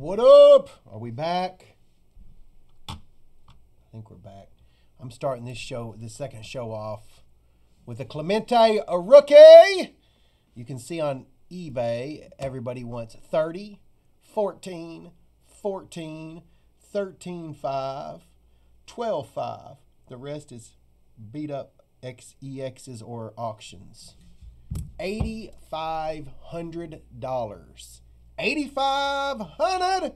What up? Are we back? I think we're back. I'm starting this show, this second show off with a Clemente, a rookie. You can see on eBay, everybody wants 30, 14, 14, 13, 5, 12, 5. The rest is beat up XEXs or auctions. $8,500. 8500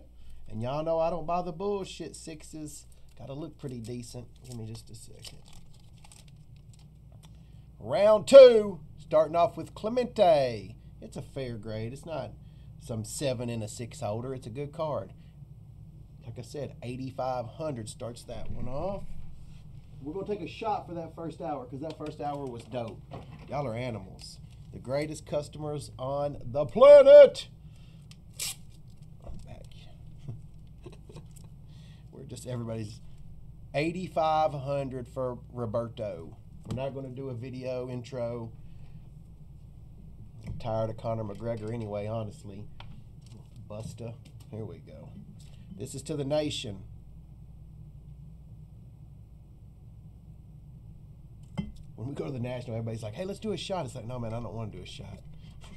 And y'all know I don't buy the bullshit sixes. Gotta look pretty decent. Give me just a second. Round two, starting off with Clemente. It's a fair grade. It's not some seven and a six holder. It's a good card. Like I said, 8500 starts that one off. We're gonna take a shot for that first hour because that first hour was dope. Y'all are animals. The greatest customers on the planet. I'm back. We're just everybody's 8500 for Roberto. We're not going to do a video intro. I'm tired of Conor McGregor anyway, honestly. Busta. Here we go. This is to the nation. When we go to the national, everybody's like, hey, let's do a shot. It's like, no, man, I don't want to do a shot.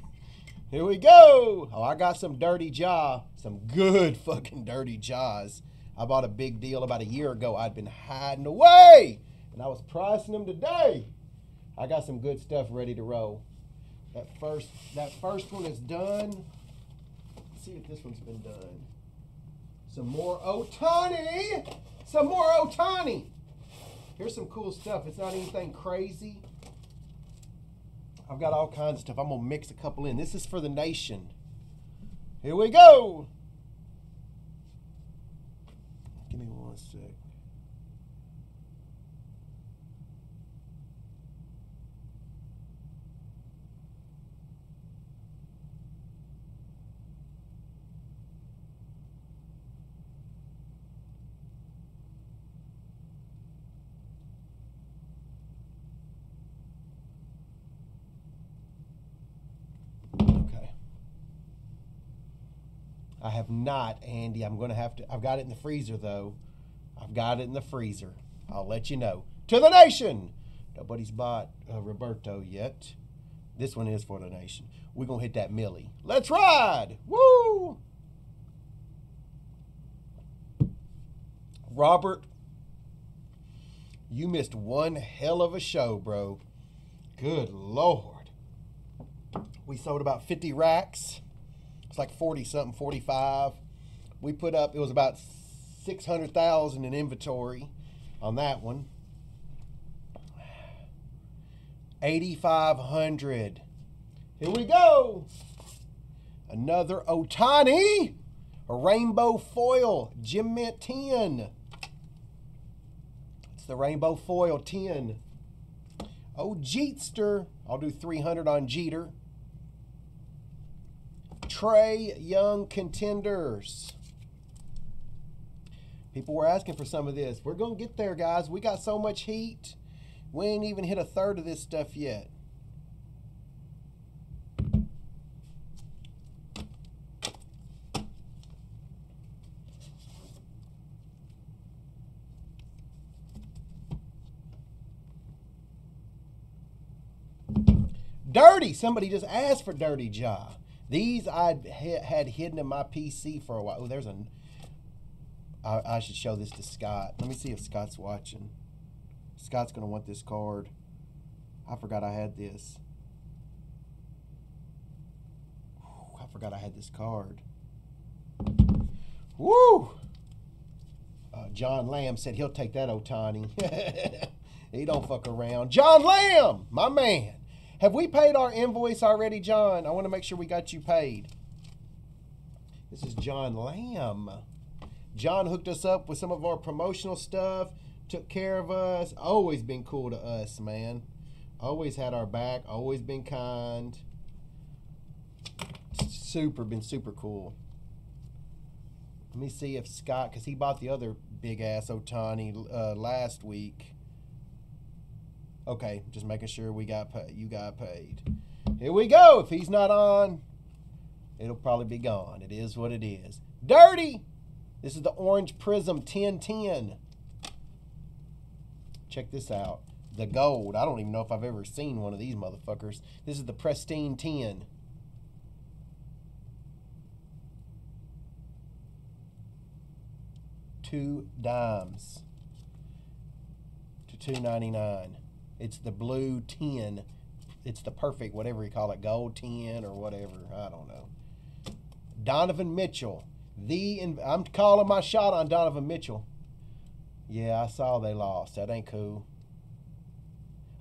Here we go. Oh, I got some dirty jaw, some good fucking dirty jaws. I bought a big deal about a year ago. I'd been hiding away, and I was pricing them today. I got some good stuff ready to roll. That first, that first one is done. Let's see if this one's been done. Some more Ohtani. Some more Ohtani. Here's some cool stuff. It's not anything crazy. I've got all kinds of stuff. I'm gonna mix a couple in. This is for the nation. Here we go. Give me one sec. I have not, Andy. I'm going to have to. I've got it in the freezer, though. I've got it in the freezer. I'll let you know. To the nation! Nobody's bought uh, Roberto yet. This one is for the nation. We're going to hit that Millie. Let's ride! Woo! Robert, you missed one hell of a show, bro. Good Lord. We sold about 50 racks. It's like 40 something, 45. We put up, it was about 600,000 in inventory on that one. 8,500. Here we go. Another Ohtani. A rainbow foil. Gem Mint 10. It's the rainbow foil 10. Oh, Jeetster. I'll do 300 on Jeter. Trae Young contenders. People were asking for some of this. We're going to get there, guys. We got so much heat. We ain't even hit a third of this stuff yet. Dirty. Somebody just asked for Dirty Jaw. These I had hidden in my PC for a while. Oh, there's a. I, I should show this to Scott. Let me see if Scott's watching. Scott's gonna want this card. I forgot I had this. I forgot I had this card. Woo! Uh, John Lamb said he'll take that Ohtani. he don't fuck around. John Lamb, my man. Have we paid our invoice already, John? I want to make sure we got you paid. This is John Lamb. John hooked us up with some of our promotional stuff, took care of us. Always been cool to us, man. Always had our back, always been kind. Super, been super cool. Let me see if Scott, because he bought the other big ass Ohtani uh, last week. Okay, just making sure we got paid. You got paid. Here we go. If he's not on, It'll probably be gone. It is what it is. Dirty! This is the Orange Prism 1010. Check this out. The gold. I don't even know if I've ever seen one of these motherfuckers. This is the Pristine 10. Two dimes to two ninety nine. It's the blue 10. It's the perfect, whatever you call it, gold 10 or whatever. I don't know. Donovan Mitchell. The I'm calling my shot on Donovan Mitchell. Yeah, I saw they lost. That ain't cool.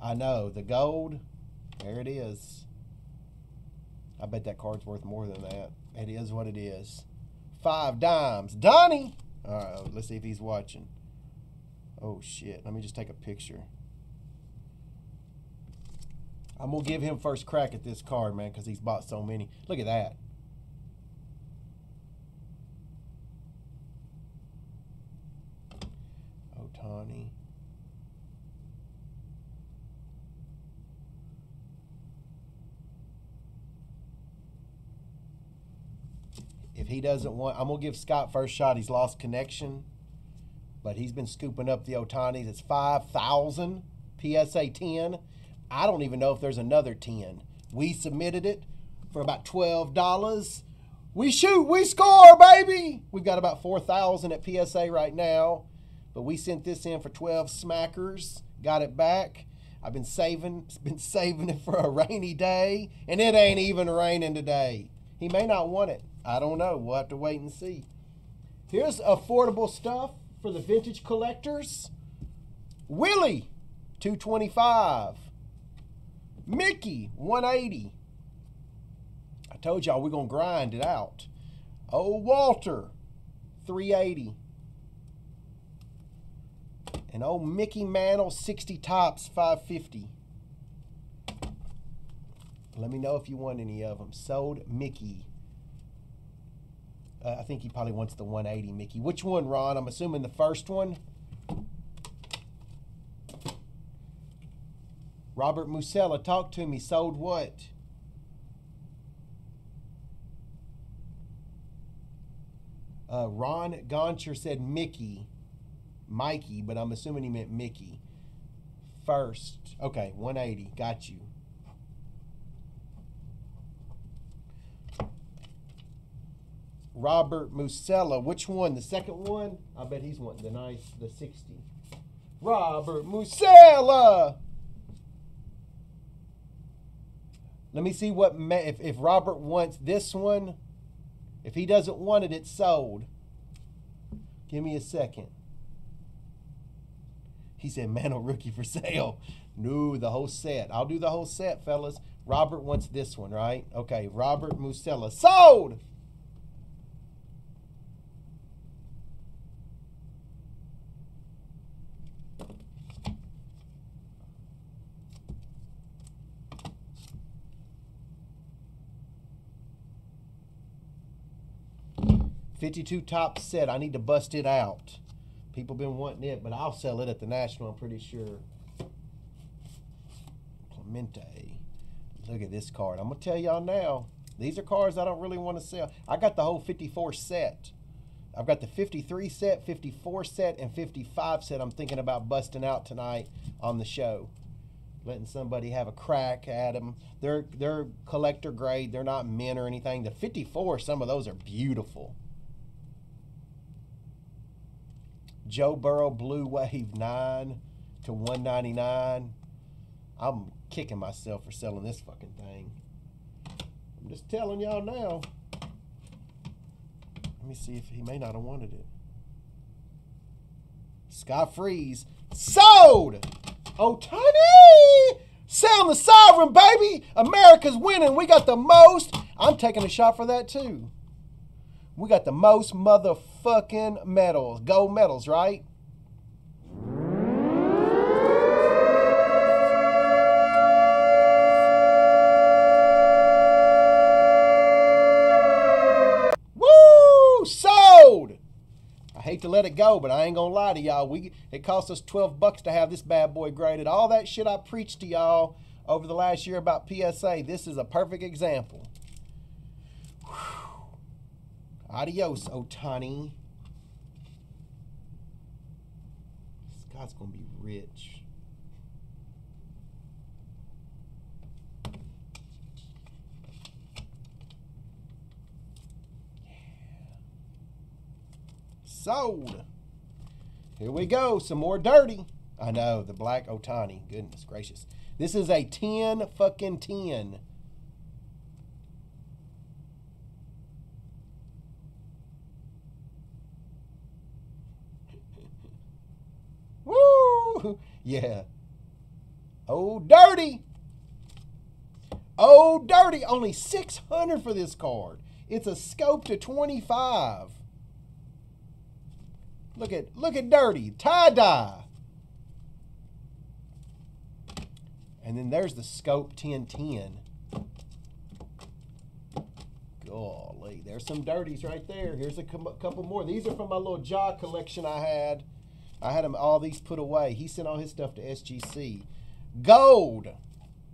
I know. The gold, there it is. I bet that card's worth more than that. It is what it is. Five dimes. Donnie! All right, let's see if he's watching. Oh, shit. Let me just take a picture. I'm going to give him first crack at this card, man, because he's bought so many. Look at that. Ohtani. If he doesn't want, I'm gonna give Scott first shot. He's lost connection, but he's been scooping up the Ohtanis. It's five thousand PSA ten. I don't even know if there's another ten. We submitted it for about twelve dollars. We shoot, we score, baby. We've got about four thousand at PSA right now, but we sent this in for twelve smackers. Got it back. I've been saving, been saving it for a rainy day, and it ain't even raining today. He may not want it. I don't know. We'll have to wait and see. Here's affordable stuff for the vintage collectors. Willie, 225. Mickey, 180. I told y'all we're going to grind it out. Oh, Walter, 380. And old Mickey Mantle, 60 tops 550. Let me know if you want any of them. Sold Mickey. Uh, I think he probably wants the 180 Mickey. Which one, Ron? I'm assuming the first one. Robert Musella, talk to me. Sold what? Uh, Ron Goncher said Mickey, Mikey, but I'm assuming he meant Mickey. First. Okay, 180. Got you. Robert Musella. Which one? The second one? I bet he's wanting the nice, the 60. Robert Musella. Let me see what if if Robert wants this one. If he doesn't want it, it's sold. Give me a second. He said, "Mantle rookie for sale." No, the whole set. I'll do the whole set, fellas. Robert wants this one, right? Okay, Robert Musella sold. 52 Topps set. I need to bust it out. People been wanting it, but I'll sell it at the National, I'm pretty sure. Clemente. Look at this card. I'm going to tell y'all now. These are cards I don't really want to sell. I got the whole 54 set. I've got the 53 set, 54 set, and 55 set I'm thinking about busting out tonight on the show. Letting somebody have a crack at them. They're, they're collector grade. They're not mint or anything. The 54, some of those are beautiful. Joe Burrow Blue Wave 9 to 199 I'm kicking myself for selling this fucking thing. I'm just telling y'all now. Let me see if he may not have wanted it. Scott Freeze sold. Ohtani, sound the sovereign, baby. America's winning. We got the most. I'm taking a shot for that too. We got the most motherfucking medals, gold medals, right? Woo! Sold! I hate to let it go, but I ain't gonna lie to y'all. We it cost us 12 bucks to have this bad boy graded. All that shit I preached to y'all over the last year about PSA, this is a perfect example. Adios, Ohtani. Scott's gonna be rich. Sold. Here we go. Some more dirty. I know, the black Ohtani. Goodness gracious. This is a 10 fucking 10. Yeah. Oh, dirty. Oh, dirty. Only 600 for this card. It's a scope to 25. Look at look at dirty. Tie-dye. And then there's the scope 1010. Golly, there's some dirties right there. Here's a couple more. These are from my little jaw collection I had. I had him all these put away. He sent all his stuff to SGC. Gold.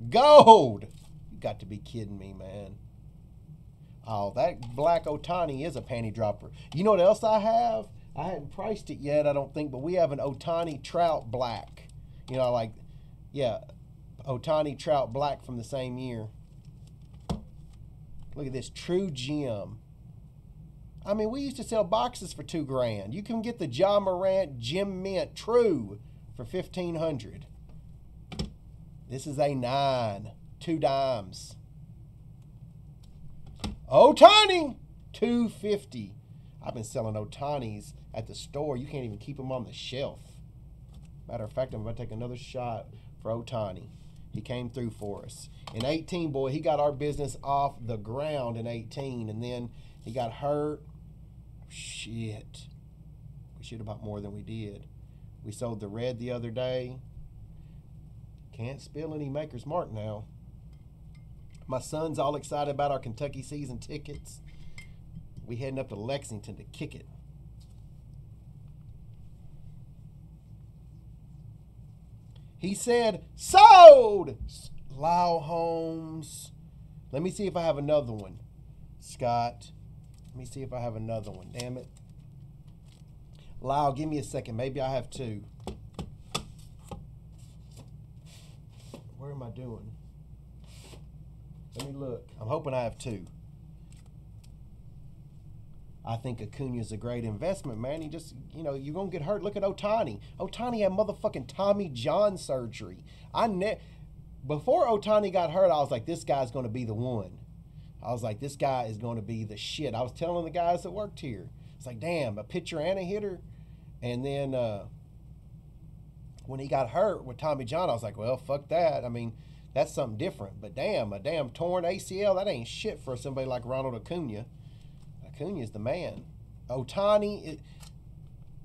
Gold. You got to be kidding me, man. Oh, that black Ohtani is a panty dropper. You know what else I have? I hadn't priced it yet, I don't think, but we have an Ohtani Trout Black. You know, like, yeah, Ohtani Trout Black from the same year. Look at this, True Gem. I mean, we used to sell boxes for two grand. You can get the Ja Morant Gem Mint True for fifteen hundred. This is a nine, two dimes. Ohtani, two fifty. I've been selling Ohtanis at the store. You can't even keep them on the shelf. Matter of fact, I'm about to take another shot for Ohtani. He came through for us. In 18, boy, he got our business off the ground in 18, and then he got hurt. Shit. We should have bought more than we did. We sold the red the other day. Can't spill any Maker's Mark now. My son's all excited about our Kentucky season tickets. We heading up to Lexington to kick it. He said, sold! Lyle Holmes. Let me see if I have another one. Scott. Let me see if I have another one. Damn it. Lyle, give me a second. Maybe I have two. Where am I doing? Let me look. I'm hoping I have two. I think Acuna is a great investment, man. He just, you know, you're gonna get hurt. Look at Ohtani. Ohtani had motherfucking Tommy John surgery. I ne- before Ohtani got hurt, I was like, this guy's gonna be the one. I was like, this guy is gonna be the shit. I was telling the guys that worked here. It's like, damn, a pitcher and a hitter. And then uh, when he got hurt with Tommy John, I was like, well, fuck that. I mean, that's something different. But damn, a damn torn ACL, that ain't shit for somebody like Ronald Acuna. Acuna's the man. Ohtani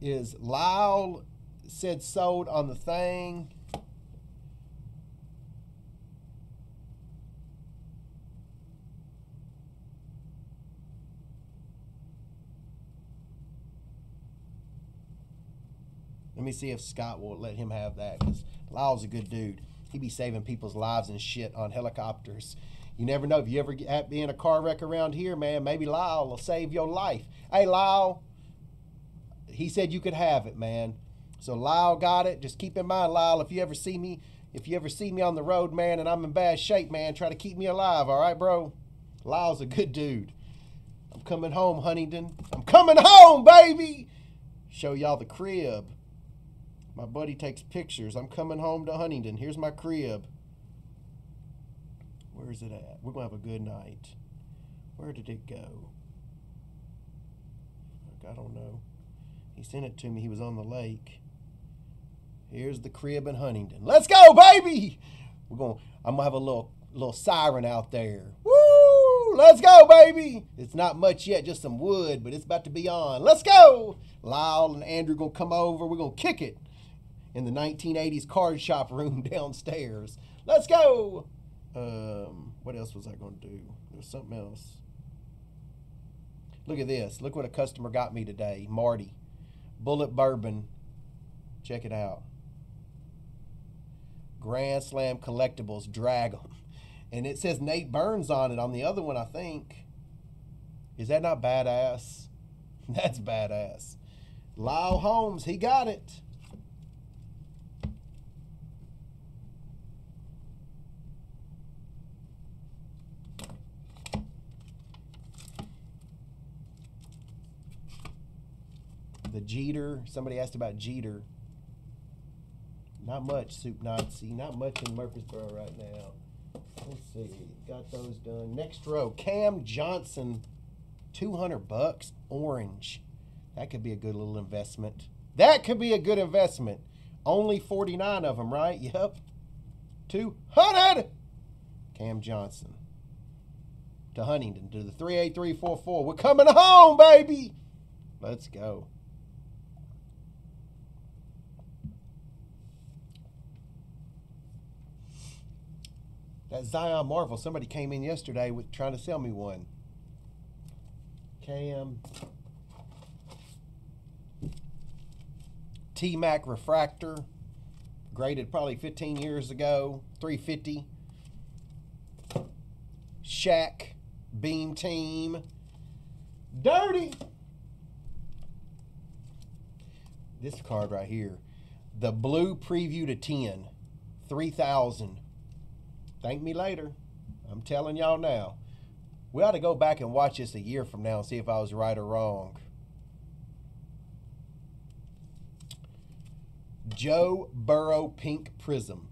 is Lyle said sold on the thing. Let me see if Scott will let him have that because Lyle's a good dude. He be saving people's lives and shit on helicopters. You never know if you ever get, be in a car wreck around here, man. Maybe Lyle will save your life. Hey, Lyle, he said you could have it, man. So Lyle got it. Just keep in mind, Lyle, if you ever see me, if you ever see me on the road, man, and I'm in bad shape, man, try to keep me alive, all right, bro? Lyle's a good dude. I'm coming home, Huntington. I'm coming home, baby. Show y'all the crib. My buddy takes pictures. I'm coming home to Huntington. Here's my crib. Where's it at? We're going to have a good night. Where did it go? I don't know. He sent it to me. He was on the lake. Here's the crib in Huntington. Let's go, baby! We're going. I'm gonna have a little little siren out there. Woo! Let's go, baby! It's not much yet, just some wood, but it's about to be on. Let's go! Lyle and Andrew gonna come over. We're gonna kick it in the 1980s card shop room downstairs. Let's go! Um, what else was I going to do? There was something else. Look at this. Look what a customer got me today. Marty. Bulleit Bourbon. Check it out. Grand Slam Collectibles. Drag them. And it says Nate Burns on it on the other one, I think. Is that not badass? That's badass. Lyle Holmes, he got it. The Jeter. Somebody asked about Jeter. Not much, Soup Nazi. Not much in Murfreesboro right now. Let's see. Got those done. Next row. Cam Johnson. 200 bucks. Orange. That could be a good little investment. That could be a good investment. Only 49 of them, right? Yep. 200. Cam Johnson. To Huntington. To the 38344. We're coming home, baby. Let's go. That Zion Marvel, somebody came in yesterday with trying to sell me one. Cam. T Mac refractor, graded probably 15 years ago, 350. Shaq beam team. Dirty. This card right here. The blue preview to 10. 3000 Thank me later. I'm telling y'all now. We ought to go back and watch this a year from now and see if I was right or wrong. Joe Burrow Pink Prism.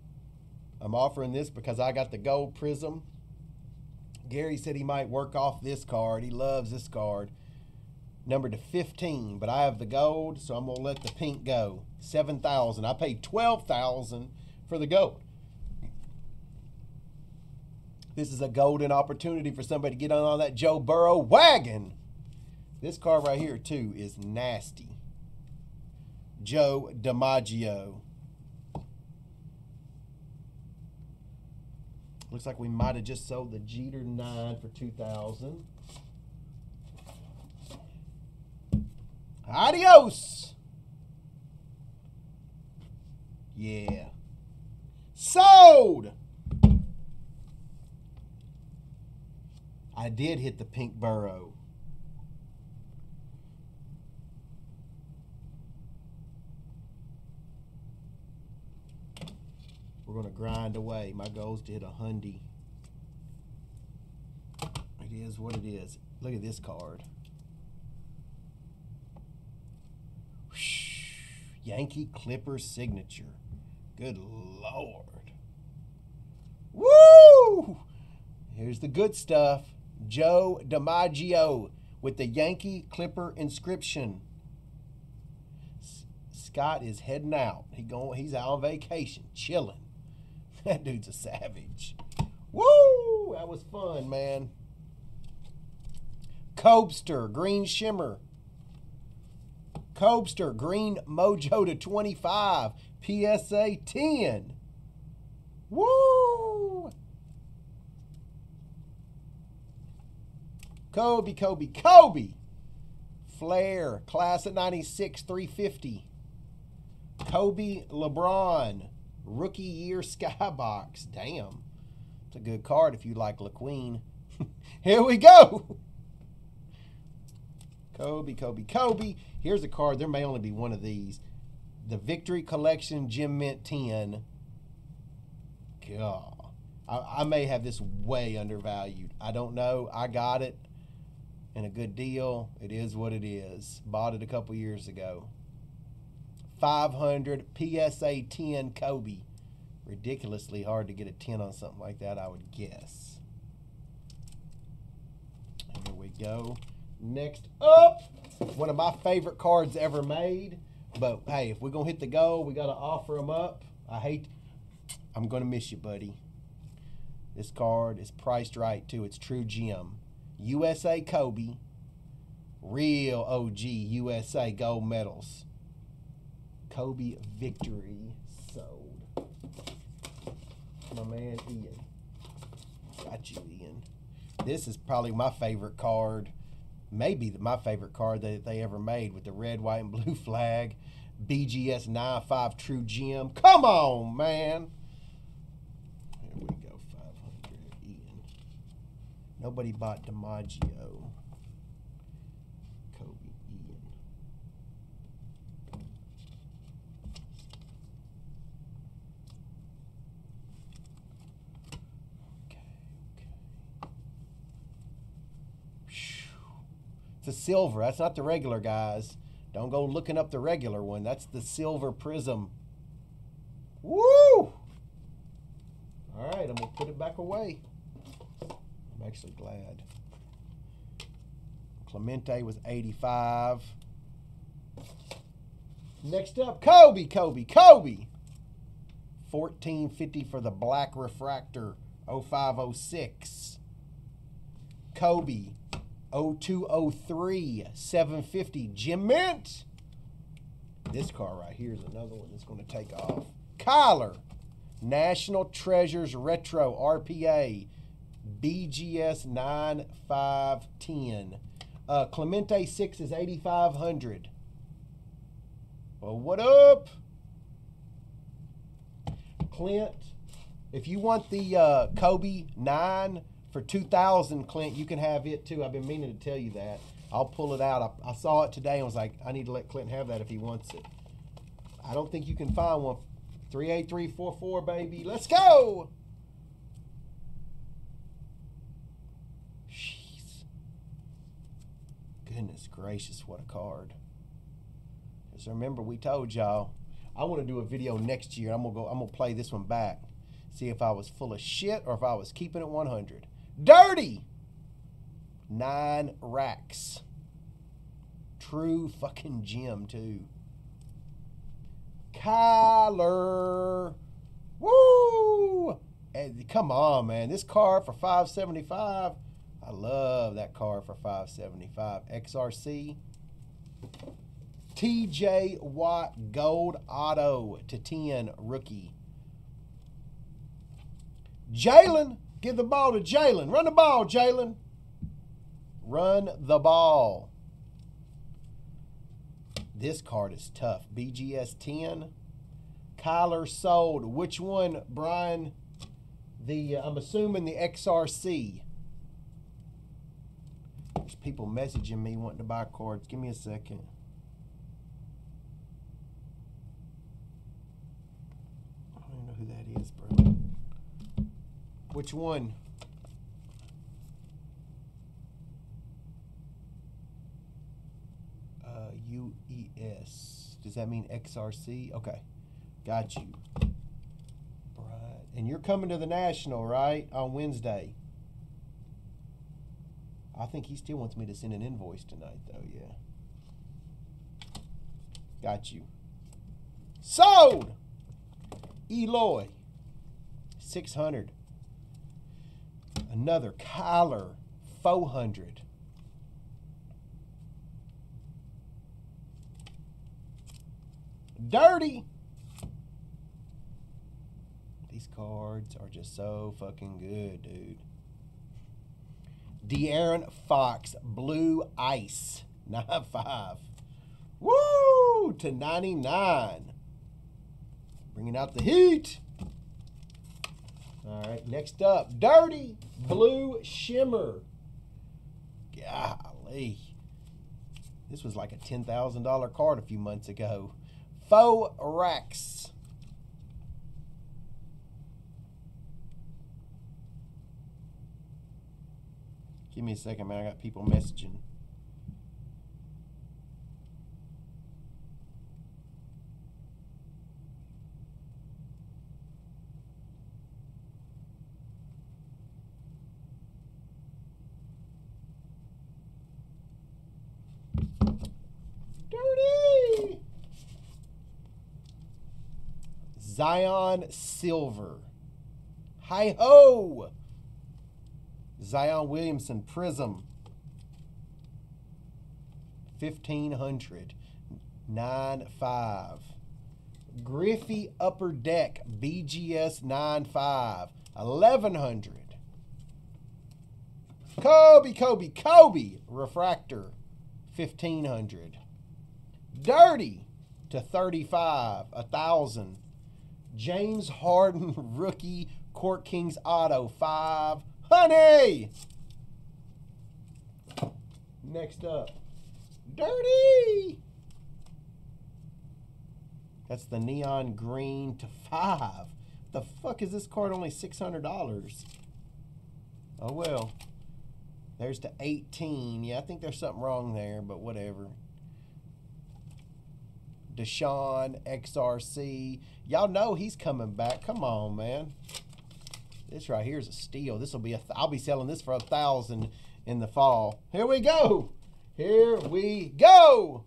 I'm offering this because I got the gold prism. Gary said he might work off this card. He loves this card. Number to 15, but I have the gold, so I'm going to let the pink go. 7,000. I paid 12,000 for the gold. This is a golden opportunity for somebody to get on that Joe Burrow wagon. This car right here, too, is nasty. Joe DiMaggio. Looks like we might have just sold the Jeter 9 for 2000 Adios! Yeah. Sold! I did hit the pink burrow. We're going to grind away. My goal is to hit a hundy. It is what it is. Look at this card. Yankee Clipper signature. Good Lord. Woo! Here's the good stuff. Joe DiMaggio with the Yankee Clipper inscription. Scott is heading out. He going. He's out on vacation, chilling. That dude's a savage. Woo! That was fun, man. Cobster, Green Shimmer. Cobster, Green Mojo to 25. PSA 10. Woo! Kobe, Kobe, Kobe. Flair, class at 96, 350. Kobe LeBron, rookie year skybox. Damn. It's a good card if you like LaQueen. Here we go. Kobe, Kobe, Kobe. Here's a card. There may only be one of these. The Victory Collection Gem Mint 10. God. I, I may have this way undervalued. I don't know. I got it and a good deal. It is what it is. Bought it a couple years ago. 500 PSA 10 Kobe. Ridiculously hard to get a 10 on something like that, I would guess. Here we go. Next up, one of my favorite cards ever made. But hey, if we're going to hit the goal, we got to offer them up. I hate, I'm going to miss you, buddy. This card is priced right, too. It's True Gem. USA Kobe, real OG USA gold medals. Kobe victory sold. My man Ian. Got you, Ian. This is probably my favorite card. Maybe my favorite card that they ever made with the red, white, and blue flag. BGS 95 True Gem. Come on, man. Nobody bought DiMaggio. Kobe Ian. Okay, okay. It's a silver. That's not the regular, guys. Don't go looking up the regular one. That's the silver prism. Woo! All right, I'm going to put it back away. I'm actually glad. Clemente was 85. Next up, Kobe, Kobe, Kobe. 1450 for the black refractor 0506. Kobe 0203 750 Gem Mint. This car right here is another one that's going to take off. Kyler National Treasures Retro RPA BGS 9510. Uh, Clemente 6 is 8500. Well, what up? Clint, if you want the uh, Kobe 9 for 2000 Clint, you can have it too. I've been meaning to tell you that. I'll pull it out. I, I saw it today and was like, I need to let Clint have that if he wants it. I don't think you can find one. 38344, baby. Let's go! Jeez. Goodness gracious, what a card. Because remember, we told y'all, I want to do a video next year. I'm gonna go, I'm gonna play this one back. See if I was full of shit or if I was keeping it 100. Dirty! Nine racks. True fucking gem, too. Kyler. Woo! And come on, man. This car for 575. I love that car for 575. XRC. TJ Watt Gold Auto to 10 rookie. Jalen, give the ball to Jalen. Run the ball, Jalen. Run the ball. This card is tough. BGS 10. Kyler sold. Which one, Brian? The uh, I'm assuming the XRC. There's people messaging me wanting to buy cards. Give me a second. I don't know who that is, bro. Which one? Uh, UES. Does that mean XRC? Okay. Got you. Right. And you're coming to the National, right? On Wednesday. I think he still wants me to send an invoice tonight, though, yeah. Got you. Sold! Eloy. 600. Another Kyler. 400. Dirty. These cards are just so fucking good, dude. De'Aaron Fox, Blue Ice, 9-5. Woo! To 99. Bringing out the heat. All right, next up, Dirty Blue Shimmer. Golly. This was like a $10,000 card a few months ago. Faux Rex. Give me a second, man. I got people messaging. Dirty! Zion Silver. Hi ho! Zion Williamson Prism. 1500. 9.5. Griffey Upper Deck BGS 9.5. 1100. Kobe, Kobe, Kobe Refractor 1500. Dirty to 35. 1000. James Harden Rookie Court Kings Auto 5 Honey! Next up, Dirty! That's the neon green to five. The fuck is this card only $600? Oh well. There's the 18. Yeah, I think there's something wrong there, but whatever. Deshaun, XRC. Y'all know he's coming back. Come on, man. This right here is a steal. This will be a. I'll be selling this for a thousand in the fall. Here we go. Here we go.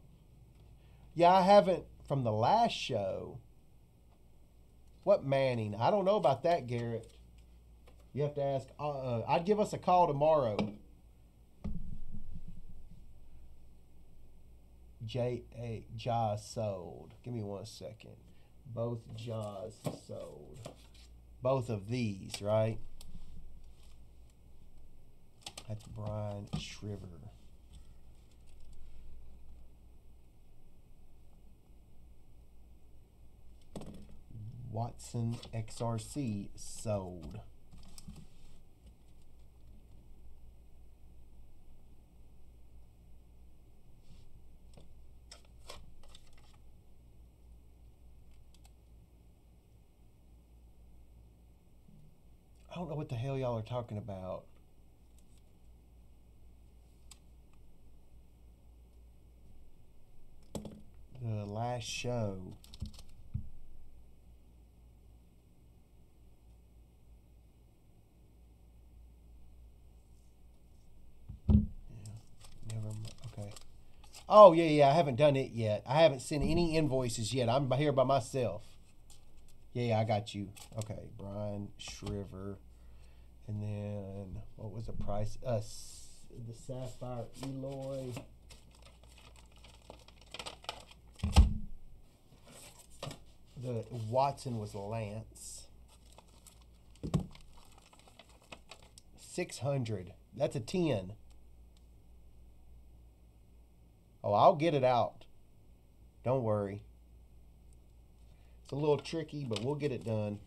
Yeah, I haven't from the last show. What Manning? I don't know about that, Garrett. You have to ask. Uh, I'd give us a call tomorrow. J A Jaws sold. Give me one second. Both Jaws sold. Both of these, right? That's Brian Shriver. Watson XRC sold. Don't know what the hell y'all are talking about. The last show. Yeah, never. Okay. Oh yeah, yeah. I haven't done it yet. I haven't sent any invoices yet. I'm here by myself. Yeah, yeah, I got you. Okay, Brian Shriver. And then what was the price? Uh, the Sapphire Eloy. The Watson was Lance. Six hundred. That's a ten. Oh, I'll get it out. Don't worry. It's a little tricky, but we'll get it done.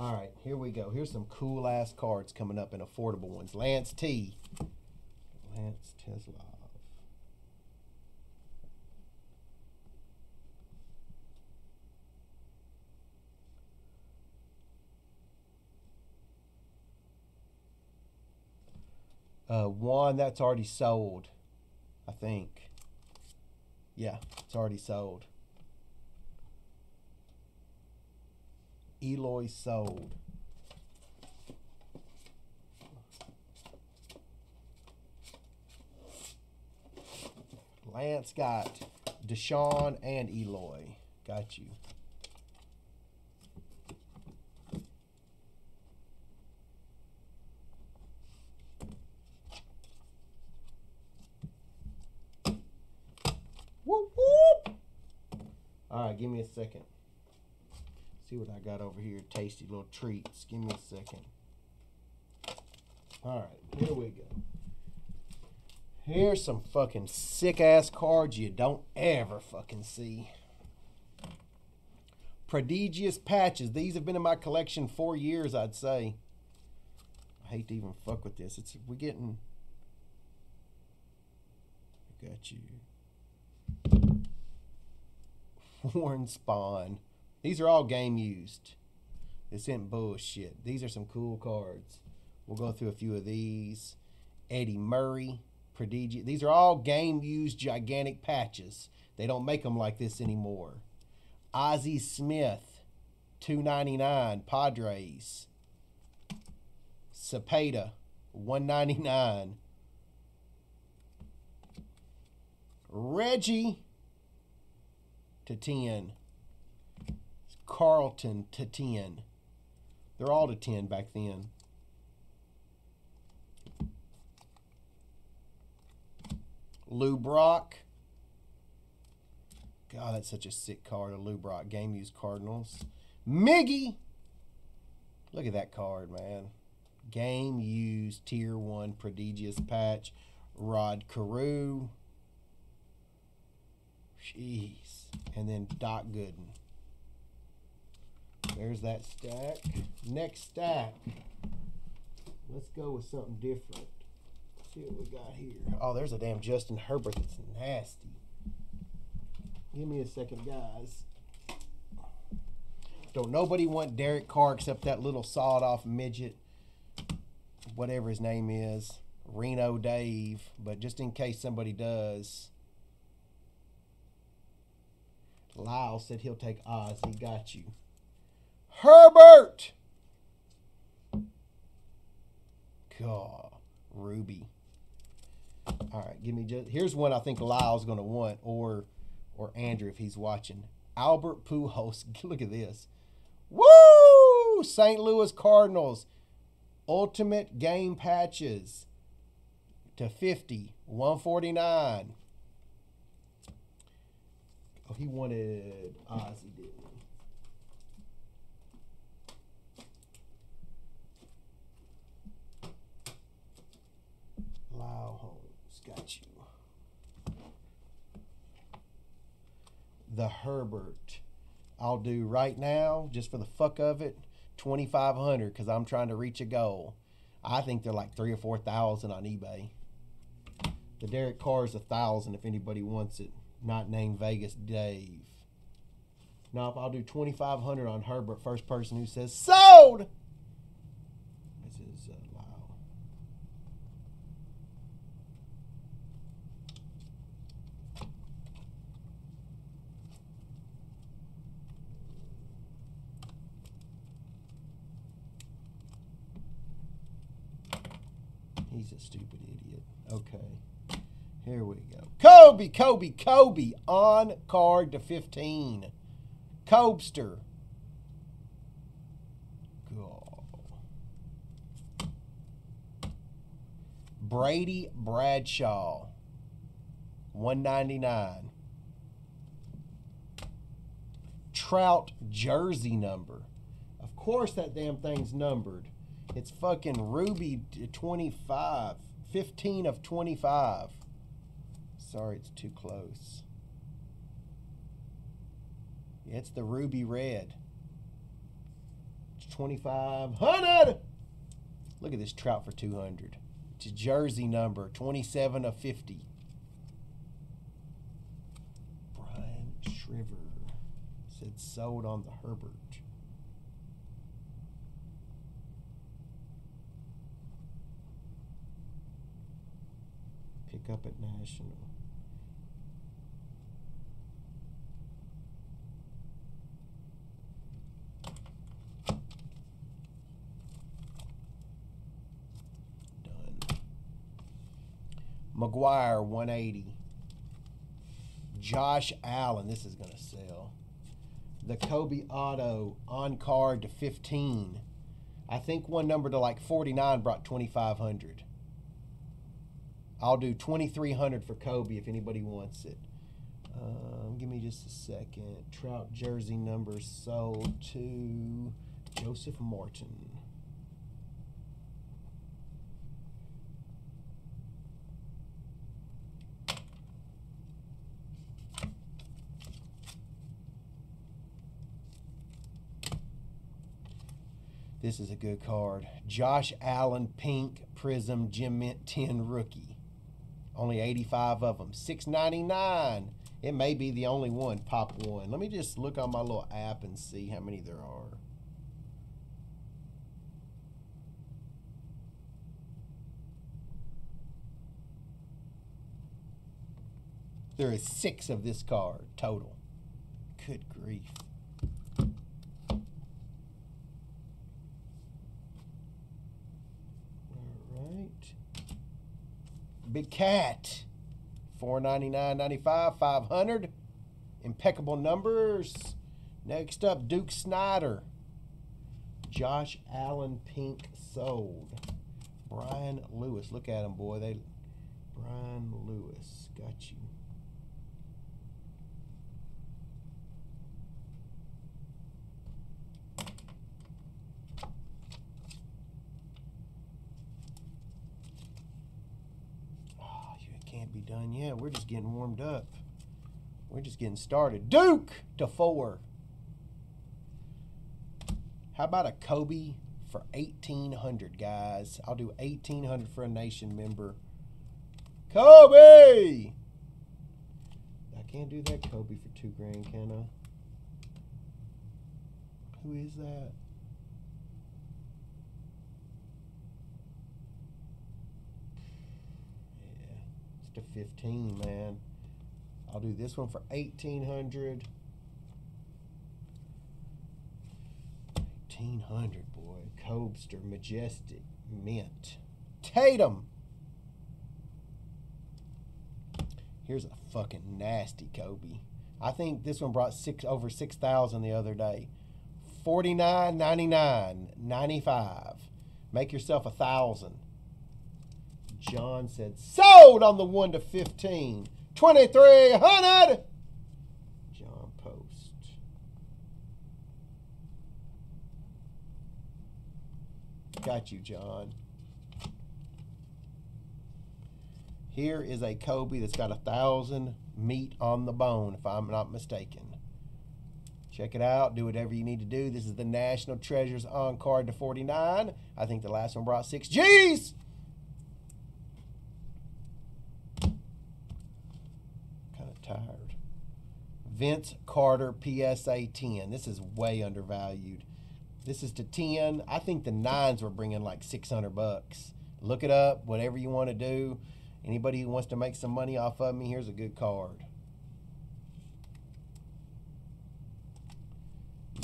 All right, here we go. Here's some cool ass cards coming up and affordable ones. Lance T. Lance Teslov. Uh, one that's already sold, I think. Yeah, it's already sold. Eloy sold. Lance got Deshaun and Eloy. Got you. Whoop whoop. All right, give me a second. See what I got over here. Tasty little treats. Give me a second. All right, here we go. Here's some fucking sick ass cards you don't ever fucking see. Prodigious patches. These have been in my collection for years, I'd say. I hate to even fuck with this. It's we getting. Got you. Warren Spahn. These are all game used. This ain't bullshit. These are some cool cards. We'll go through a few of these. Eddie Murray, Prodigious. These are all game used gigantic patches. They don't make them like this anymore. Ozzie Smith, two ninety nine. Padres. Cepeda, one ninety nine. Reggie to 10. Carlton to 10. They're all to 10 back then. Lou Brock. God, that's such a sick card. A Lou Brock game used Cardinals. Miggy. Look at that card, man. Game used tier one prodigious patch. Rod Carew. Jeez. And then Doc Gooden. There's that stack. Next stack. Let's go with something different. see what we got here. Oh, there's a damn Justin Herbert that's nasty. Give me a second, guys. Don't nobody want Derek Carr except that little sawed off midget. whatever his name is, Reno Dave. But just in case somebody does, Lyle said he'll take Oz. He got you. Herbert! God, Ruby. All right, give me just here's one I think Lyle's gonna want, or or Andrew if he's watching. Albert Pujols. Look at this. Woo! St. Louis Cardinals. Ultimate game patches to 50, 149. Oh, he wanted Ozzy, didn't he? Lyle Holmes, got you. The Herbert, I'll do right now, just for the fuck of it, 2500 because I'm trying to reach a goal. I think they're like three or 4,000 on eBay. The Derek Carr is a thousand if anybody wants it. Not named Vegas Dave. Now, if I'll do 2500 on Herbert, first person who says sold. This is uh, Lyle. He's a stupid idiot. Okay. Here we go. Kobe, Kobe, Kobe on card to 15. Cobster. Brady Bradshaw. 199. Trout jersey number. Of course that damn thing's numbered. It's fucking Ruby 25. 15 of 25. Sorry, it's too close. It's the ruby red. It's 2500. Look at this Trout for 200. It's a jersey number 27 of 50. Brian Shriver said sold on the Herbert. Pick up at National. Done. McGwire 180. Josh Allen, this is going to sell. The Kobe Auto on card to 15. I think one number to like 49 brought 2500. I'll do 2300 for Kobe if anybody wants it. Um, give me just a second. Trout jersey number sold to Joseph Morton. This is a good card. Josh Allen, pink prism, Gem Mint 10 rookie. Only 85 of them. 699. It may be the only one, pop one. Let me just look on my little app and see how many there are. There is six of this card total. Good grief. All right. Big Cat. 499.95, 500. Impeccable numbers. Next up, Duke Snider. Josh Allen Pink sold. Brian Lewis. Look at him, boy. They Brian Lewis. Got you. Oh, you can't be done yet. We're just getting warmed up. We're just getting started. Duke to four. How about a Kobe for eighteen hundred, guys? I'll do eighteen hundred for a nation member. Kobe. I can't do that Kobe for two grand, can I? Who is that? To 15, man. I'll do this one for 1800 1800 boy. Cobster, Majestic, Mint. Tatum. Here's a fucking nasty Kobe. I think this one brought six over 6,000 the other day. 49.99, 95. Make yourself a thousand. John said sold on the 1 to 15. 2300. John Post. Got you, John. Here is a Kobe that's got a thousand meat on the bone, if I'm not mistaken. Check it out. Do whatever you need to do. This is the National Treasures on card to 49. I think the last one brought six G's. Kind of tired. Vince Carter PSA 10. This is way undervalued. This is to 10. I think the nines were bringing like 600 bucks. Look it up, whatever you want to do. Anybody who wants to make some money off of me, here's a good card.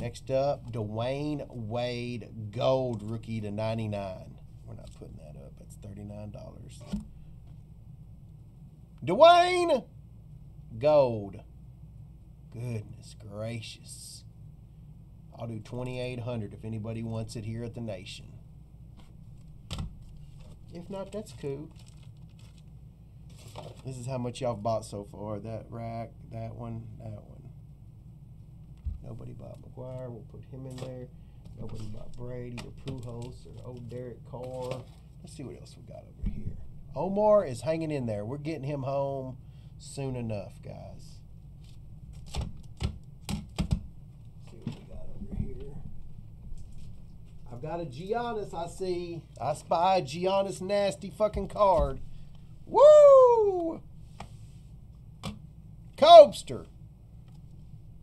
Next up, Dwyane Wade Gold Rookie to 99. We're not putting that up. It's $39. Dwyane Gold. Goodness gracious. I'll do 2800 if anybody wants it here at the Nation. If not, that's cool. This is how much y'all bought so far. That rack, that one, that one. Nobody bought McGwire. We'll put him in there. Nobody bought Brady or Pujols or old Derek Carr. Let's see what else we got over here. Omar is hanging in there. We're getting him home soon enough, guys. see what we got over here. I've got a Giannis, I see. I spy a Giannis nasty fucking card. Woo! Cobster.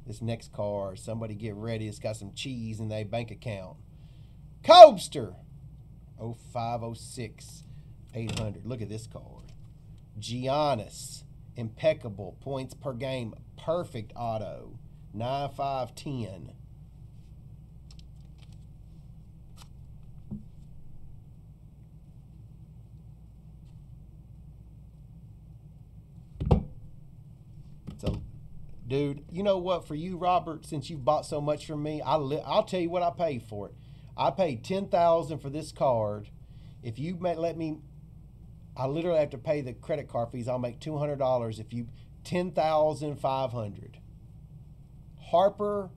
This next card, somebody get ready. It's got some cheese in their bank account. Cobster. 0506 800. Look at this card. Giannis. Impeccable. Points per game. Perfect auto. nine 9510. So, dude, you know what? For you, Robert, since you've bought so much from me, I li- I'll tell you what I paid for it. I paid ten thousand for this card. If you let me, I literally have to pay the credit card fees. I'll make two hundred dollars if you ten thousand five hundred. Harper,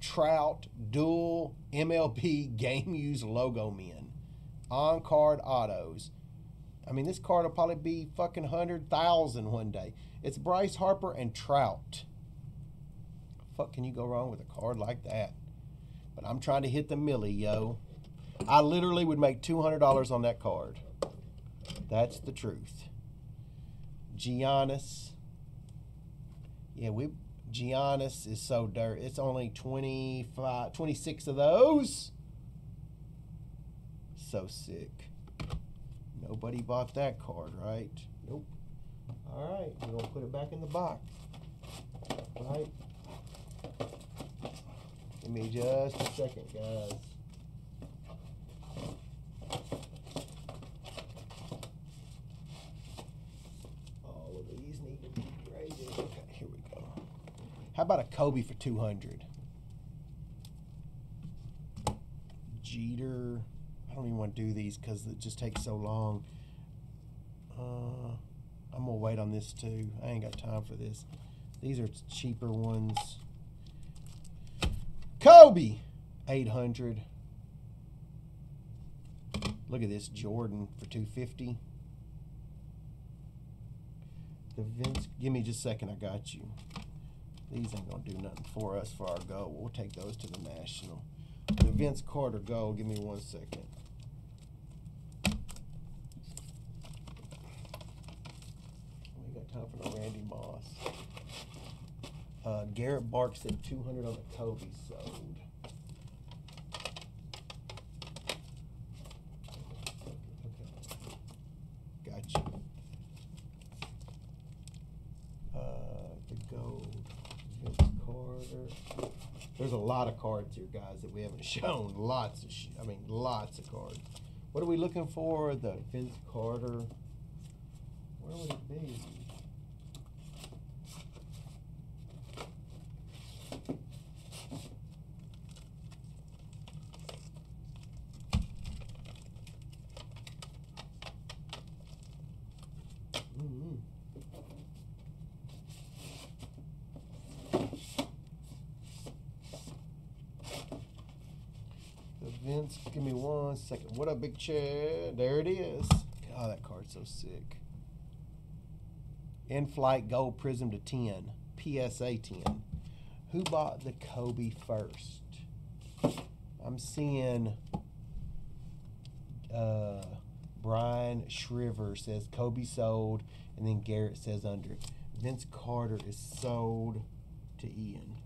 Trout, dual MLB game use logo men, on card autos. I mean, this card will probably be fucking hundred thousand one day. It's Bryce Harper and Trout. Fuck, can you go wrong with a card like that? But I'm trying to hit the millie, yo. I literally would make two hundred dollars on that card. That's the truth. Giannis. Yeah, we Giannis is so dirt. It's only 25, 26 of those. So sick. Nobody bought that card, right? Nope. All right, we're gonna put it back in the box. Right. Give me just a second, guys. All of these need to be graded. Okay, here we go. How about a Kobe for 200? Jeter. I don't even want to do these because it just takes so long. Uh, I'm gonna wait on this too. I ain't got time for this. These are cheaper ones. Kobe, 800. Look at this Jordan for 250. The Vince, give me just a second. I got you. These ain't gonna do nothing for us for our goal. We'll take those to the national. The Vince Carter goal. Give me one second. We got time for no Randy Moss. Uh, Garrett Bark said 200 on the Kobe sold. Okay. Got you. 200 there. There's a lot of cards here, guys, that we haven't shown. Lots of, sh- I mean, lots of cards. What are we looking for? The Vince Carter. Where would it be? Mm-mm. The Vince, give me one second. What a big chair. There it is. God, that card's so sick. In flight gold prism to 10. PSA 10. Who bought the Kobe first? I'm seeing uh, Brian Shriver says Kobe sold, and then Garrett says under. Vince Carter is sold to Ian.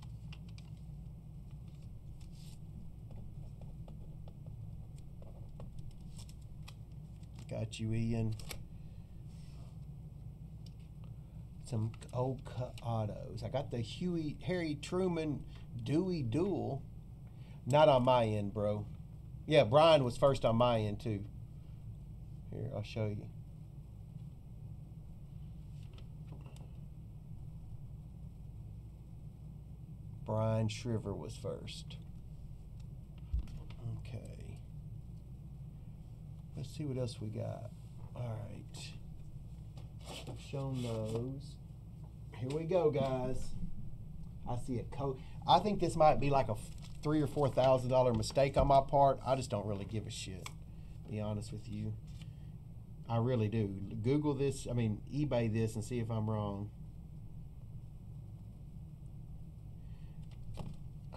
Got you, Ian. Some old autos. I got the Huey Harry Truman Dewey Duel. Not on my end, bro. Yeah, Brian was first on my end too. Here, I'll show you. Brian Shriver was first. Okay. Let's see what else we got. All right. I've shown those. Here we go, guys. I see a coat. I think this might be like a three or four thousand dollar mistake on my part. I just don't really give a shit. Be honest with you. I really do. Google this. I mean, eBay this and see if I'm wrong.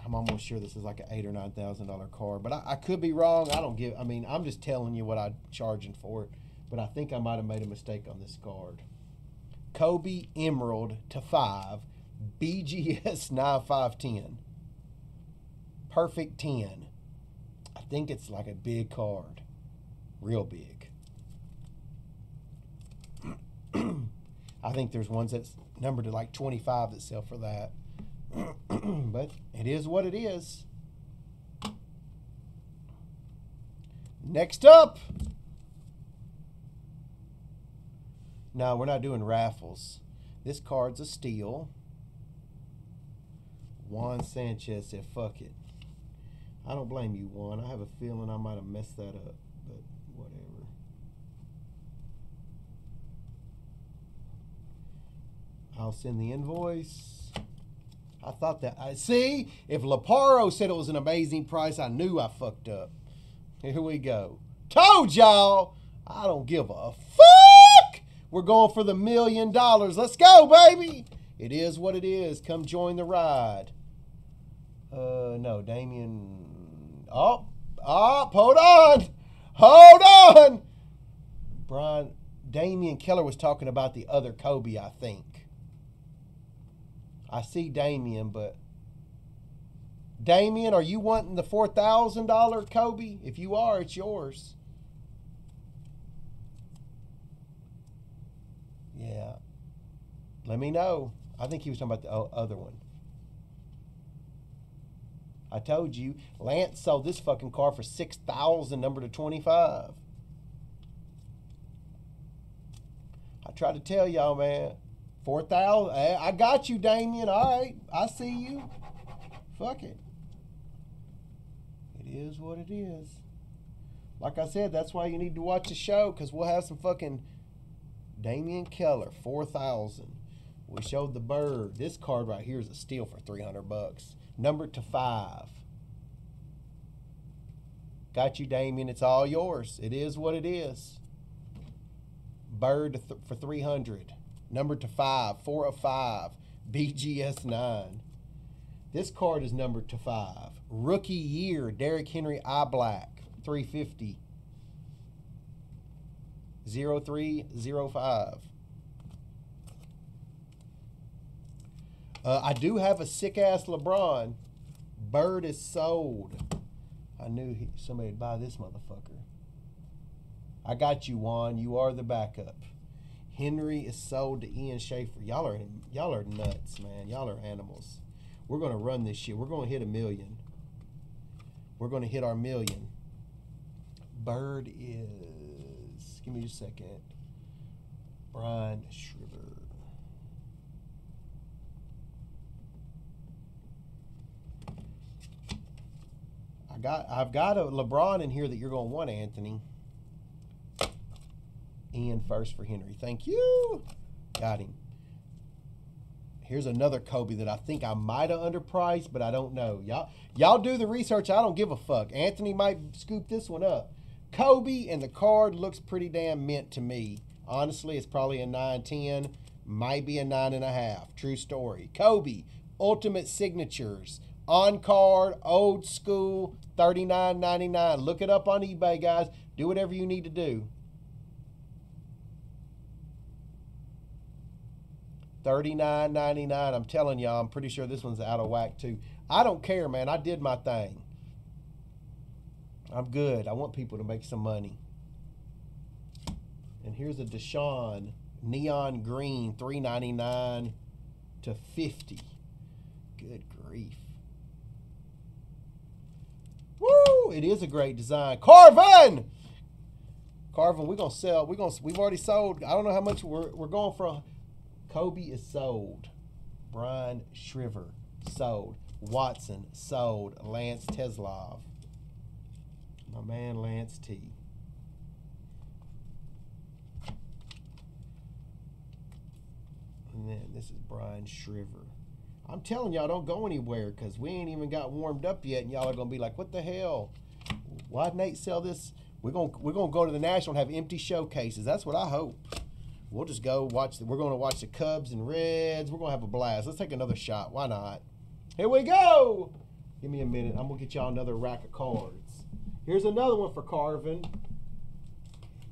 I'm almost sure this is like an eight or nine thousand dollar car, but I, I could be wrong. I don't give. I mean, I'm just telling you what I'm charging for it. But I think I might have made a mistake on this card. Kobe Emerald to five, BGS nine five ten. Perfect ten. I think it's like a big card, real big. I think there's ones that's numbered to like 25 that sell for that. but it is what it is. Next up. No, we're not doing raffles. This card's a steal. Juan Sanchez said, fuck it. I don't blame you, Juan. I have a feeling I might have messed that up, but whatever. I'll send the invoice. I thought that. I see. If Laparo said it was an amazing price, I knew I fucked up. Here we go. Told y'all. I don't give a fuck. We're going for the million dollars. Let's go, baby. It is what it is. Come join the ride. Uh, no, Damien. Oh, oh, hold on. Hold on. Brian, Damian Keller was talking about the other Kobe, I think. I see Damien, but Damien, are you wanting the four thousand dollar Kobe? If you are, it's yours. Yeah. Let me know. I think he was talking about the other one. I told you, Lance sold this fucking car for six thousand, number to twenty five. I tried to tell y'all, man. Four thousand. I got you, Damien. All right, I see you. Fuck it. It is what it is. Like I said, that's why you need to watch the show because we'll have some fucking Damien Keller, four thousand. We showed the bird. This card right here is a steal for three hundred bucks. Number to five. Got you, Damien. It's all yours. It is what it is. Bird for three hundred. Number to five, four of five, BGS nine. This card is number to five. Rookie year, Derrick Henry Eye Black, 350. 0305. Uh, I do have a sick ass LeBron. Bird is sold. I knew he, somebody'd buy this motherfucker. I got you, Juan. You are the backup. Henry is sold to Ian Schaefer. Y'all are y'all are nuts, man. Y'all are animals. We're gonna run this shit. We're gonna hit a million. We're gonna hit our million. Bird is. Give me a second. Brian Shriver. I got. I've got a LeBron in here that you're gonna want, Anthony. Ian first for Henry. Thank you. Got him. Here's another Kobe that I think I might have underpriced, but I don't know. Y'all, y'all do the research. I don't give a fuck. Anthony might scoop this one up. Kobe and the card looks pretty damn mint to me. Honestly, it's probably a 9 10, might be a 9.5. True story. Kobe, Ultimate Signatures, on card, old school, $39.99. Look it up on eBay, guys. Do whatever you need to do. $39.99. I'm telling y'all, I'm pretty sure this one's out of whack too. I don't care, man. I did my thing. I'm good. I want people to make some money. And here's a Deshaun neon green, $3.99 to 50. Good grief. Woo! It is a great design. Carvin! Carvin, we're gonna sell. We're gonna. We've already sold. I don't know how much we're. We're going for. Kobe is sold. Brian Shriver sold. Watson sold. Lance Teslov. My man Lance T. And then this is Brian Shriver. I'm telling y'all, don't go anywhere because we ain't even got warmed up yet, and y'all are gonna be like, "What the hell? Why'd Nate sell this?" We're gonna we're gonna go to the national and have empty showcases. That's what I hope. We'll just go watch. The, we're gonna watch the Cubs and Reds. We're gonna have a blast. Let's take another shot. Why not? Here we go. Give me a minute. I'm gonna get y'all another rack of cards. Here's another one for Carvin.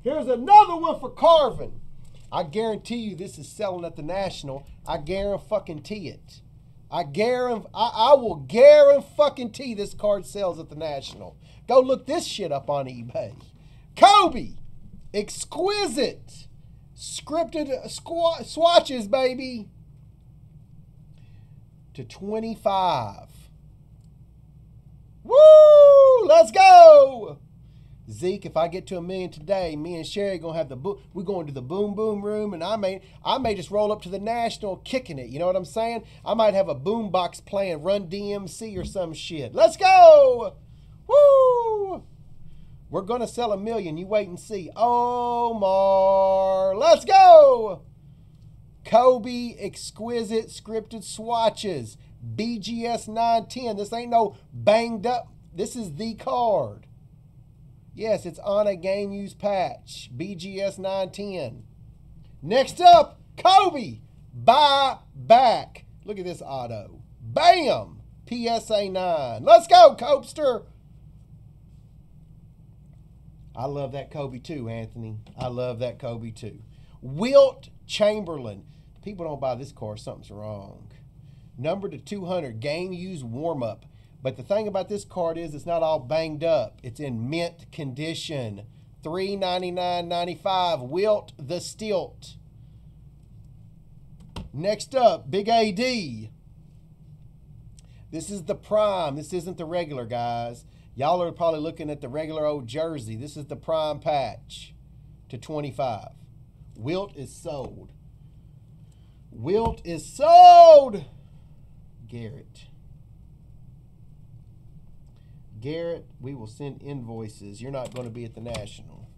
Here's another one for Carvin. I guarantee you this is selling at the National. I guarantee it. I guarantee I, I will guarantee this card sells at the National. Go look this shit up on eBay. Kobe, exquisite, scripted squ- swatches, baby. To 25. Woo! Let's go! Zeke, if I get to a million today, me and Sherry gonna have the bo- we're going to the boom boom room, and I may I may just roll up to the national kicking it. You know what I'm saying? I might have a boom box playing Run DMC or some shit. Let's go! Woo! We're gonna sell a million. You wait and see. Omar, let's go! Kobe exquisite scripted swatches. BGS 910. This ain't no banged up. This is the card. Yes, it's on a game use patch. BGS 910. Next up, Kobe. Buy back. Look at this auto. Bam! PSA 9. Let's go, Copester. I love that Kobe too, Anthony. I love that Kobe too. Wilt Chamberlain. People don't buy this car, something's wrong. Number to 200, game use warm up. But the thing about this card is it's not all banged up. It's in mint condition. $399.95. Wilt the Stilt. Next up, Big AD. This is the prime. This isn't the regular, guys. Y'all are probably looking at the regular old jersey. This is the prime patch to 25. Wilt is sold. Wilt is sold. Garrett. Garrett, we will send invoices. You're not going to be at the National.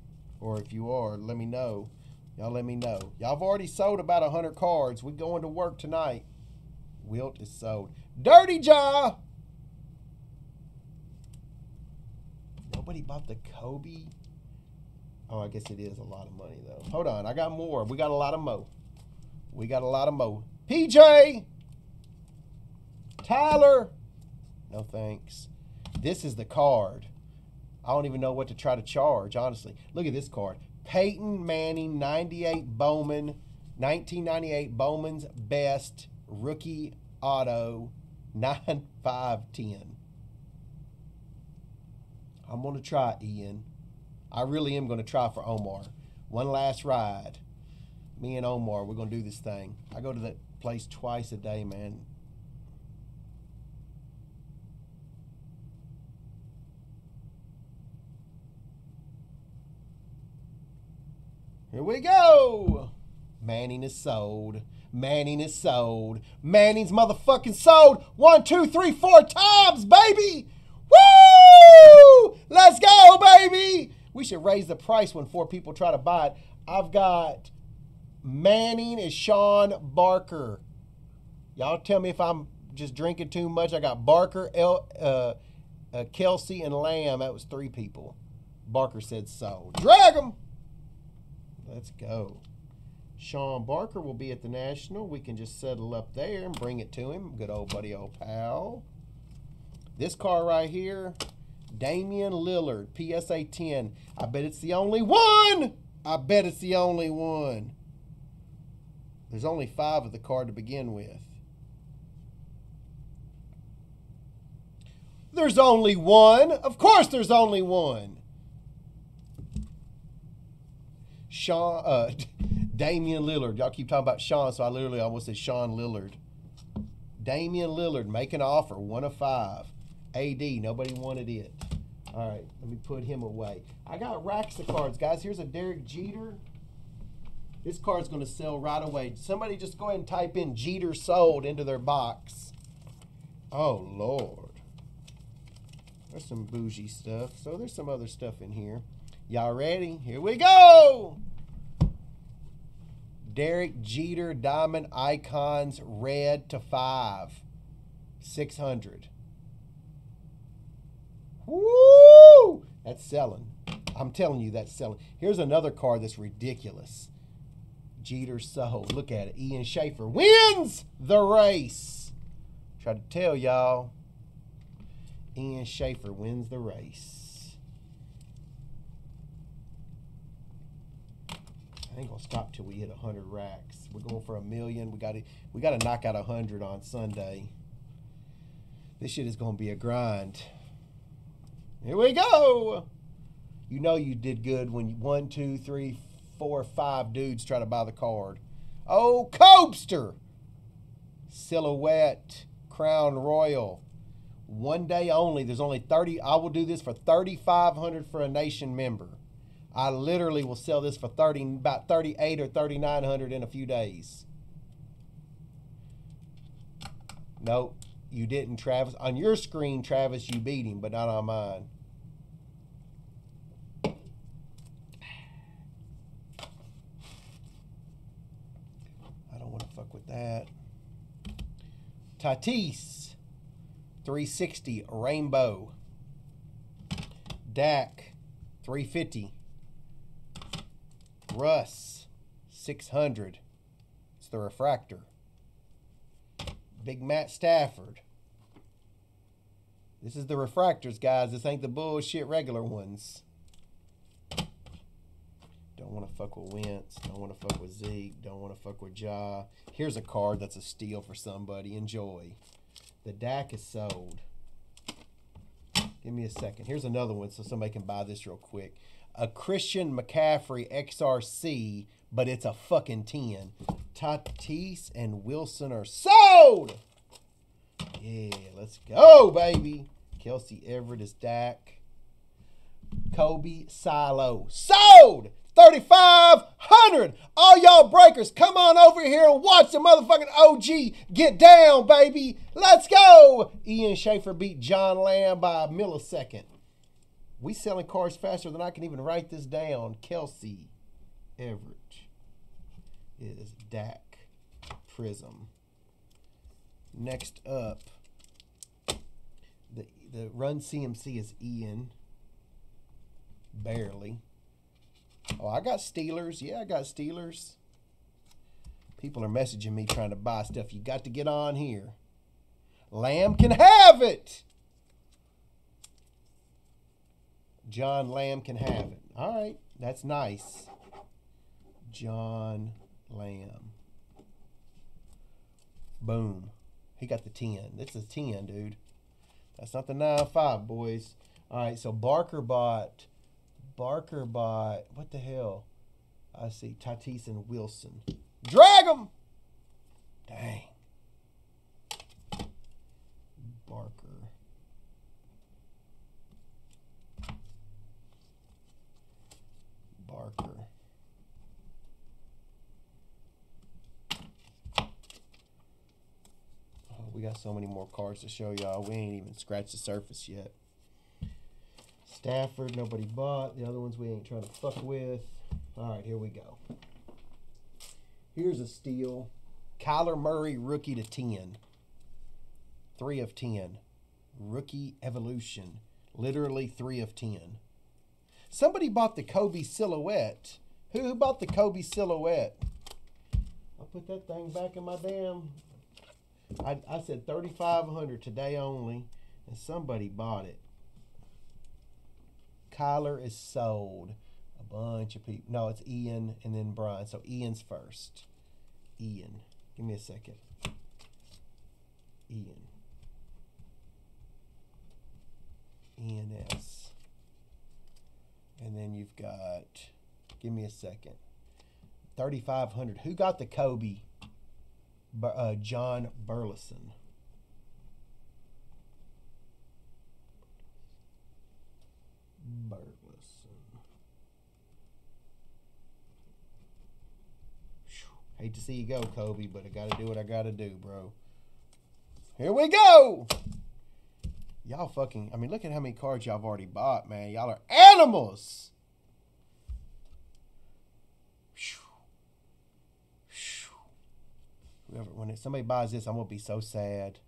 Or if you are, let me know. Y'all let me know. Y'all have already sold about 100 cards. we going to work tonight. Wilt is sold. Dirty Jaw! Nobody bought the Kobe? Oh, I guess it is a lot of money, though. Hold on. I got more. We got a lot of mo. We got a lot of mo. PJ! Tyler! No thanks. This is the card. I don't even know what to try to charge, honestly. Look at this card. Peyton Manning, 98 Bowman, 1998 Bowman's Best Rookie Auto, 9510. I'm going to try Ian. I really am going to try for Omar. One last ride. Me and Omar, we're going to do this thing. I go to that place twice a day, man. Here we go. Manning is sold. Manning is sold. Manning's motherfucking sold. One, two, three, four times, baby. Woo! Let's go, baby. We should raise the price when four people try to buy it. I've got Manning is Sean Barker. Y'all tell me if I'm just drinking too much. I got Barker, El, uh, uh, Kelsey, and Lamb. That was three people. Barker said so. Drag them. Let's go. Sean Barker will be at the National. We can just settle up there and bring it to him. Good old buddy, old pal. This car right here, Damian Lillard, PSA 10. I bet it's the only one. I bet it's the only one. There's only five of the card to begin with. There's only one. Of course, there's only one. Sean, uh, Damian Lillard. Y'all keep talking about Sean, so I literally almost said Sean Lillard. Damian Lillard make an offer, one of five. AD, nobody wanted it. All right, let me put him away. I got racks of cards, guys. Here's a Derek Jeter. This card's going to sell right away. Somebody just go ahead and type in Jeter sold into their box. Oh, Lord. There's some bougie stuff. So there's some other stuff in here. Y'all ready? Here we go. Derek Jeter Diamond Icons red to five. 600. Woo! That's selling. I'm telling you, that's selling. Here's another card that's ridiculous. Jeter sold. Look at it. Ian Schaefer wins the race. Try to tell y'all. Ian Schaefer wins the race. I ain't gonna stop till we hit a hundred racks. We're going for a million. We got to we got to knock out a hundred on Sunday. This shit is gonna be a grind. Here we go. You know you did good when you, one, two, three, four, five dudes try to buy the card. Oh, Cobster! Silhouette, Crown Royal. One day only. There's only 30. I will do this for 3500 for a nation member. I literally will sell this for 30 about 38 or 3900 in a few days. Nope, you didn't, Travis. On your screen, Travis, you beat him, but not on mine. I don't want to fuck with that. Tatis, 360 Rainbow. Dak, 350. Russ, 600. It's the refractor. Big Matt Stafford. This is the refractors, guys. This ain't the bullshit regular ones. Don't want to fuck with Wentz. Don't want to fuck with Zeke. Don't want to fuck with Ja. Here's a card that's a steal for somebody. Enjoy. The Dak is sold. Give me a second. Here's another one so somebody can buy this real quick. A Christian McCaffrey XRC, but it's a fucking 10. Tatis and Wilson are sold. Yeah, let's go, baby. Kelsey Everett is Dak. Kobe Silo sold. 3,500. All y'all breakers, come on over here and watch the motherfucking OG get down, baby. Let's go. Ian Schaefer beat John Lamb by a millisecond. We selling cars faster than I can even write this down. Kelsey Everett is Dak Prism. Next up, the the run CMC is Ian. Barely. Oh, I got Steelers. Yeah, I got Steelers. People are messaging me trying to buy stuff. You got to get on here. Lamb can have it. John Lamb can have it. All right, that's nice. John Lamb. Boom. He got the 10. This is 10, dude. That's not the 9-5, boys. All right, so Barker bought Barker by what the hell? I see Tatis and Wilson. Drag them. Dang. Barker. Barker. Oh, we got so many more cards to show y'all. We ain't even scratched the surface yet. Stafford, nobody bought. The other ones we ain't trying to fuck with. All right, here we go. Here's a steal. Kyler Murray, rookie to 10. 3 of 10. Rookie evolution. Literally 3 of 10. Somebody bought the Kobe silhouette. Who, who bought the Kobe silhouette? I'll put that thing back in my damn. I, I said 3500 today only, and somebody bought it. Kyler is sold. A bunch of people. No, it's Ian and then Brian. So Ian's first. Ian. Give me a second. Ian. ENS. And then you've got, give me a second. 3,500. Who got the Kobe? Uh, John Burleson. Burleson. Hate to see you go, Kobe, but I got to do what I got to do, bro. Here we go. Y'all fucking, I mean, look at how many cards y'all have already bought, man. Y'all are animals. Whoever, when somebody buys this, I'm to be so sad.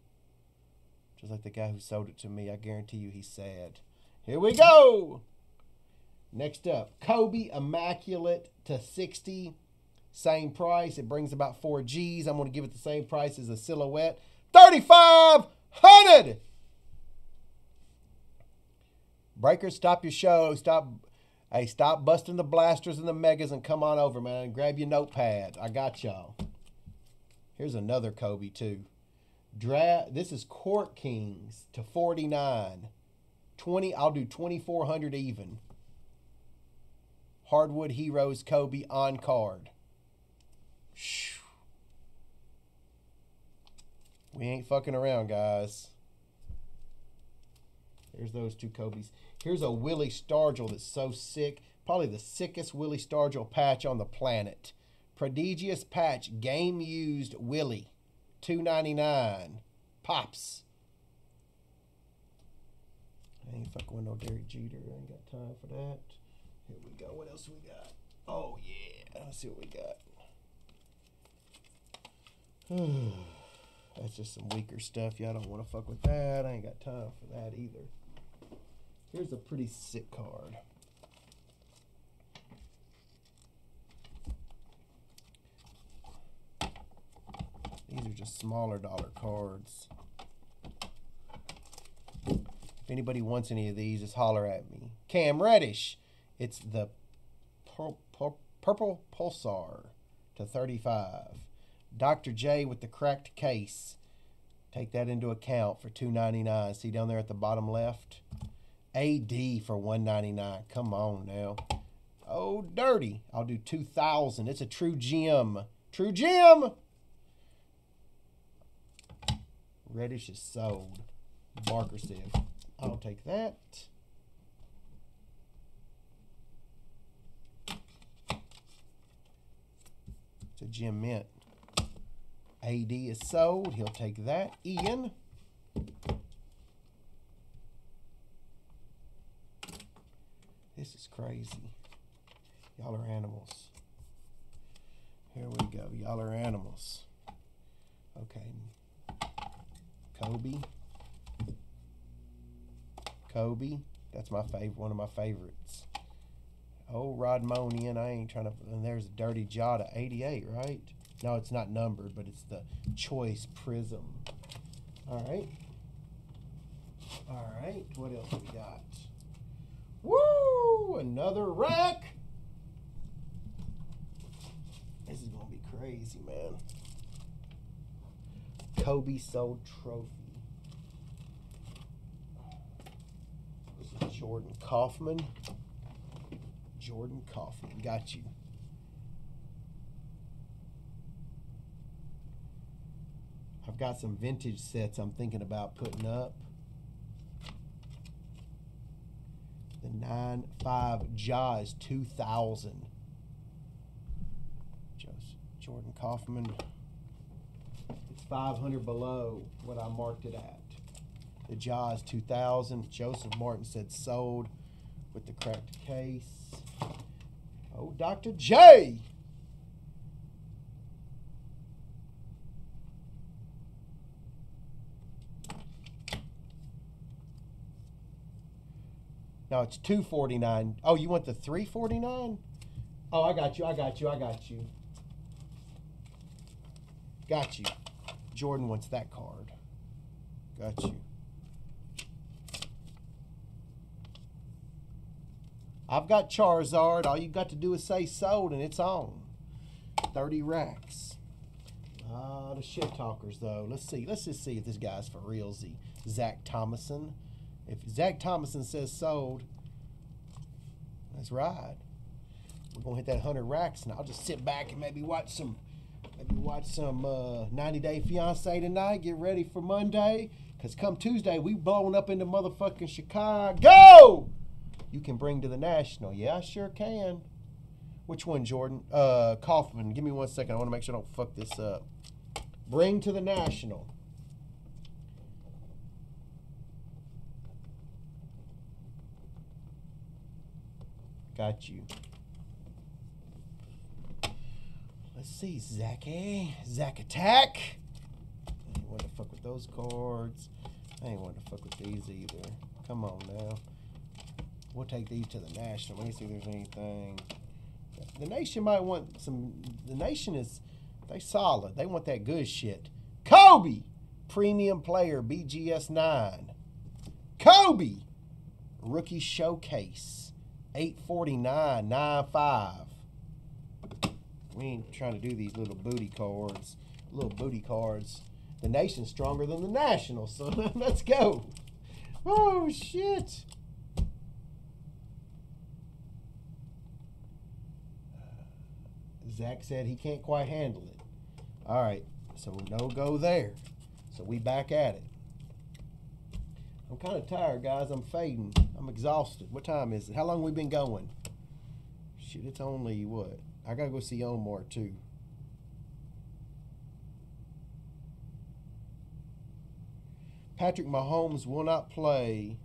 Just like the guy who sold it to me. I guarantee you he's sad. Here we go. Next up, Kobe Immaculate to 60. Same price. It brings about four G's. I'm going to give it the same price as a silhouette. 3500 Breakers, stop your show. Stop. Hey, stop busting the blasters and the megas and come on over, man. Grab your notepad. I got y'all. Here's another Kobe, too. Dra- this is Court Kings to 49. 20, I'll do 2400 even. Hardwood Heroes Kobe on card. We ain't fucking around, guys. There's those two Kobe's. Here's a Willie Stargell that's so sick. Probably the sickest Willie Stargell patch on the planet. Prodigious patch, game used Willie. 299 Pops. Ain't fucking with no Derek Jeter. I ain't got time for that. Here we go. What else we got? Oh, yeah. Let's see what we got. That's just some weaker stuff. Y'all don't want to fuck with that. I ain't got time for that either. Here's a pretty sick card. These are just smaller dollar cards. If anybody wants any of these, just holler at me. Cam Reddish. It's the pur- pur- Purple Pulsar to 35. Dr. J with the cracked case. Take that into account for 2.99. See down there at the bottom left? AD for 199. Come on now. Oh, dirty. I'll do 2000. It's a true gem. True gem. Reddish is sold. Barker Sieve. I'll take that. It's a gem mint. AD is sold. He'll take that. Ian. This is crazy. Y'all are animals. Here we go. Y'all are animals. Okay. Kobe. Kobe. That's my favorite. One of my favorites. Oh, Rodmonian. I ain't trying to. And there's a Dirty to 88, right? No, it's not numbered, but it's the Choice Prism. All right. All right. What else we got? Woo! Another rack. This is gonna be crazy, man. Kobe sold trophy. This is Jordan Kaufman. Jordan Kaufman. Got you. I've got some vintage sets I'm thinking about putting up. The 9.5 Jaws 2000. Just Jordan Kaufman. It's 500 below what I marked it at. The Jaws 2000. Joseph Martin said sold with the cracked case. Oh, Dr. J. No, it's 249. Oh, you want the 349? Oh, I got you. I got you. I got you. Got you. Jordan wants that card. Got you. I've got Charizard. All you got to do is say sold and it's on. 30 racks. Lot of shit talkers though. Let's see. Let's just see if this guy's for realsy. Zach Thomason. If Zach Thomason says sold, let's ride. We're gonna hit that 100 racks and I'll just sit back and maybe watch some maybe watch some uh, 90 Day Fiance tonight. Get ready for Monday. Cause come Tuesday we blowing up into motherfucking Chicago you can bring to the national. Yeah, I sure can. Which one, Jordan? Uh, Kaufman. Give me one second. I want to make sure I don't fuck this up. Bring to the national. Got you. Let's see, Zachy. Zack Attack. I ain't want to fuck with those cards. I ain't want to fuck with these either. Come on now. We'll take these to the national. Let me see if there's anything. The nation might want some. The nation is they solid. They want that good shit. Kobe, premium player, BGS nine. Kobe, rookie showcase, eight forty nine nine five. We ain't trying to do these little booty cards. Little booty cards. The nation's stronger than the national, so let's go. Oh shit. Zach said he can't quite handle it. All right, so no go there. So we back at it. I'm kind of tired, guys. I'm fading. I'm exhausted. What time is it? How long we been going? Shit, it's only what? I gotta go see Omar too. Patrick Mahomes will not play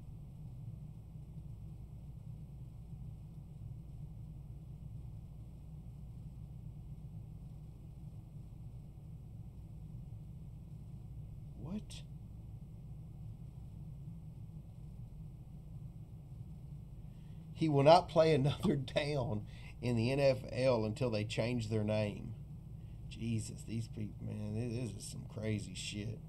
He will not play another down in the NFL until they change their name. Jesus, these people, man, this is some crazy shit.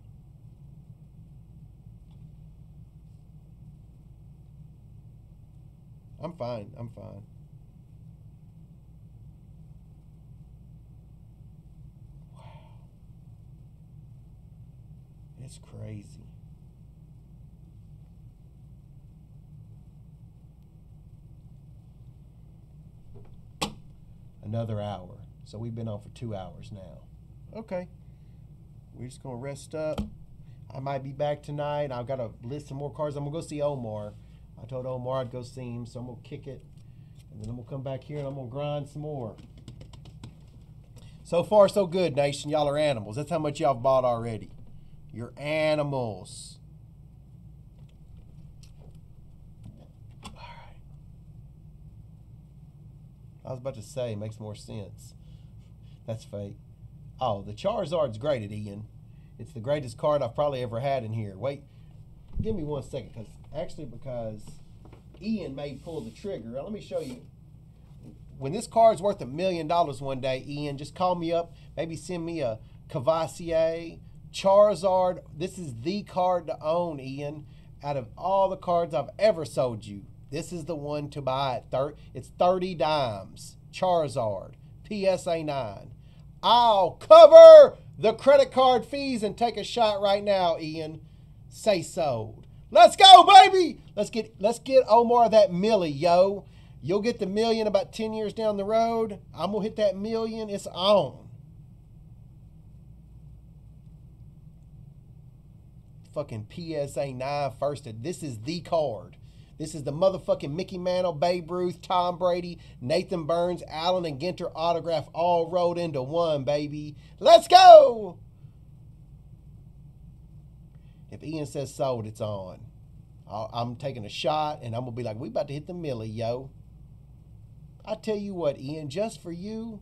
I'm fine. I'm fine. Wow. It's crazy. Another hour. So we've been on for two hours now. Okay. We're just going to rest up. I might be back tonight. I've got to list some more cars. I'm going to go see Omar. I told Omar I'd go see him, so I'm going to kick it. And then I'm going to come back here and I'm going to grind some more. So far, so good, Nation. Y'all are animals. That's how much y'all bought already. You're animals. I was about to say, makes more sense. That's fake. Oh, the Charizard's graded, Ian. It's the greatest card I've probably ever had in here. Wait, give me one second, because actually, because Ian may pull the trigger. Let me show you. When this card's worth a million dollars one day, Ian, just call me up. Maybe send me a Cavassier, Charizard. This is the card to own, Ian. Out of all the cards I've ever sold you, this is the one to buy at thir- it's 30 dimes. Charizard, PSA 9. I'll cover the credit card fees and take a shot right now, Ian. Say sold. Let's go, baby. Let's get let's get Omar that millie, yo. You'll get the million about 10 years down the road. I'm gonna hit that million. It's on. Fucking PSA 9 first. This is the card. This is the motherfucking Mickey Mantle, Babe Ruth, Tom Brady, Nathan Burns, Allen, and Ginter autograph all rolled into one, baby. Let's go! If Ian says sold, it's on. I'm taking a shot, and I'm gonna be like, "We about to hit the millie, yo." I tell you what, Ian, just for you,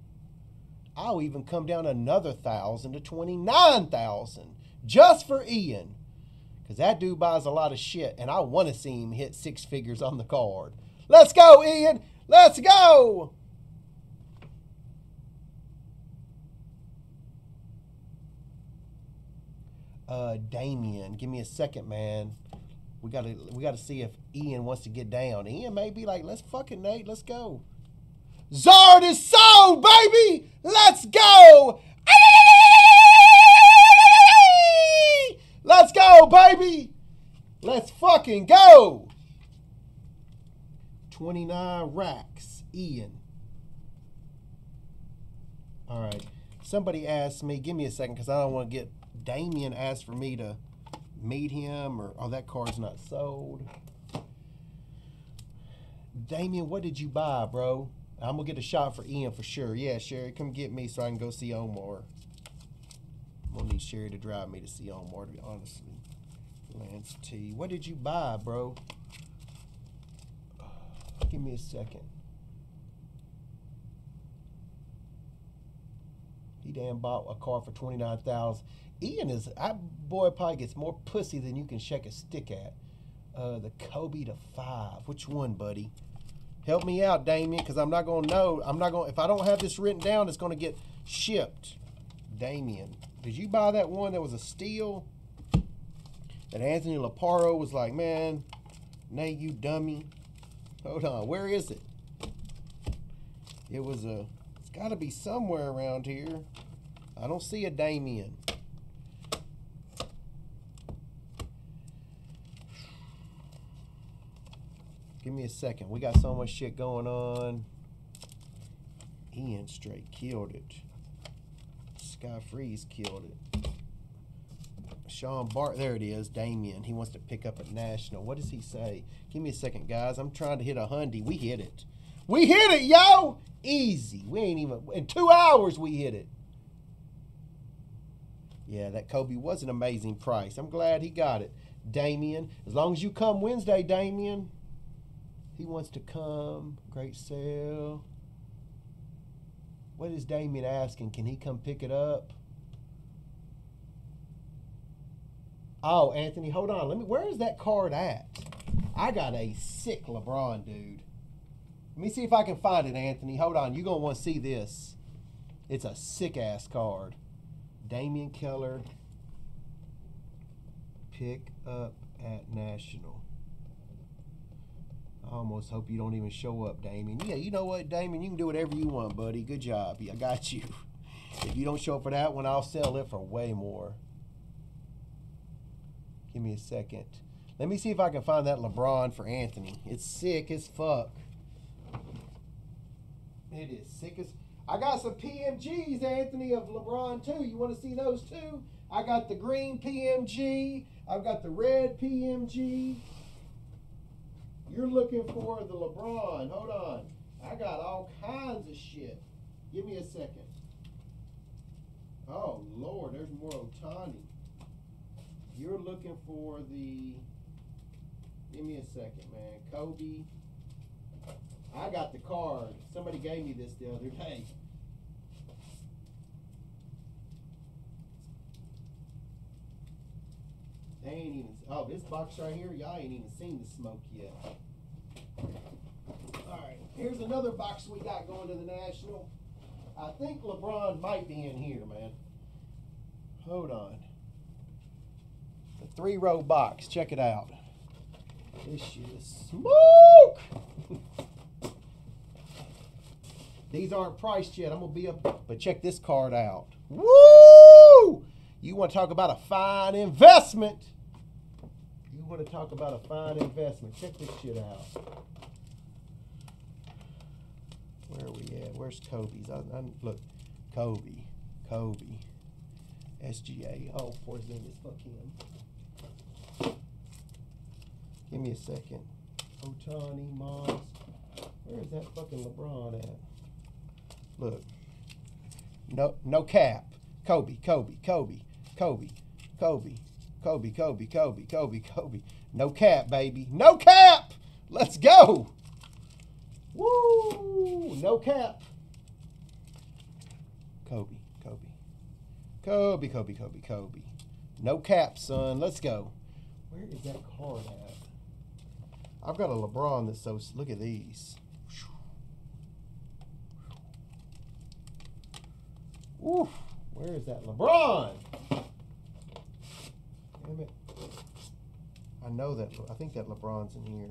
I'll even come down another thousand to twenty nine thousand just for Ian, because that dude buys a lot of shit, and I want to see him hit six figures on the card. Let's go, Ian. Let's go. Uh, Damien, give me a second, man. We gotta we gotta see if Ian wants to get down. Ian may be like, let's fucking Nate, let's go. Zard is sold, baby! Let's go! Let's go, baby! Let's fucking go! 29 racks, Ian. All right. Somebody asked me, give me a second because I don't want to get Damien asked for me to meet him or oh that card's not sold. Damien, what did you buy, bro? I'm gonna get a shot for Ian for sure. Yeah, Sherry, come get me so I can go see Omar. I'm gonna need Sherry to drive me to see Omar, to be honest. Lance T. What did you buy, bro? Give me a second. He damn bought a car for twenty nine thousand. Ian is that boy probably gets more pussy than you can shake a stick at. Uh, the Kobe to five. Which one, buddy? Help me out, Damien, because I'm not gonna know. I'm not gonna if I don't have this written down, it's gonna get shipped. Damien, did you buy that one that was a steal? That Anthony Laparo was like, man, Nate, you dummy. Hold on, where is it? It was a. It's got to be somewhere around here. I don't see a Damien. Give me a second. We got so much shit going on. Ian straight killed it. Sky Freeze killed it. Sean Bart, there it is. Damien. He wants to pick up a national. What does he say? Give me a second, guys. I'm trying to hit a hundy. We hit it. We hit it, yo! Easy. We ain't even in two hours. We hit it. Yeah, that Kobe was an amazing price. I'm glad he got it. Damien, as long as you come Wednesday, Damien. He wants to come. Great sale. What is Damien asking? Can he come pick it up? Oh, Anthony, hold on. Let me. Where is that card at? I got a sick LeBron, dude. Let me see if I can find it, Anthony. Hold on. You're gonna want to see this. It's a sick ass card. Damian Keller. Pick up at National. I almost hope you don't even show up, Damien. Yeah, you know what, Damien? You can do whatever you want, buddy. Good job. I got you. If you don't show up for that one, I'll sell it for way more. Give me a second. Let me see if I can find that LeBron for Anthony. It's sick as fuck. It is sick as. I got some PMGs, Anthony, of LeBron too. You want to see those too? I got the green PMG. I've got the red PMG. You're looking for the LeBron. Hold on. I got all kinds of shit. Give me a second. Oh, Lord, there's more Ohtani. You're looking for the. Give me a second, man. Kobe. I got the card. Somebody gave me this the other day. They ain't even. Oh, this box right here, y'all ain't even seen the smoke yet. All right, here's another box we got going to the National. I think LeBron might be in here, man. Hold on. The three row box. Check it out. This shit is smoke. These aren't priced yet. I'm gonna be up, but check this card out. Woo! You want to talk about a fine investment? Want to talk about a fine investment? Check this shit out. Where are we at? Where's Kobe's? I, I, look, Kobe, Kobe, SGA. Oh, Porzingis, fuck him. Give me a second. Ohtani, Moss. Where is that fucking LeBron at? Look. No, no cap. Kobe, Kobe, Kobe, Kobe, Kobe, Kobe, Kobe, Kobe, Kobe, Kobe. No cap, baby. No cap. Let's go. Woo! No cap. Kobe, Kobe. Kobe, Kobe, Kobe, Kobe. No cap, son. Let's go. Where is that card at? I've got a LeBron that's so. Look at these. Oof. Where is that LeBron? I know that. I think that LeBron's in here.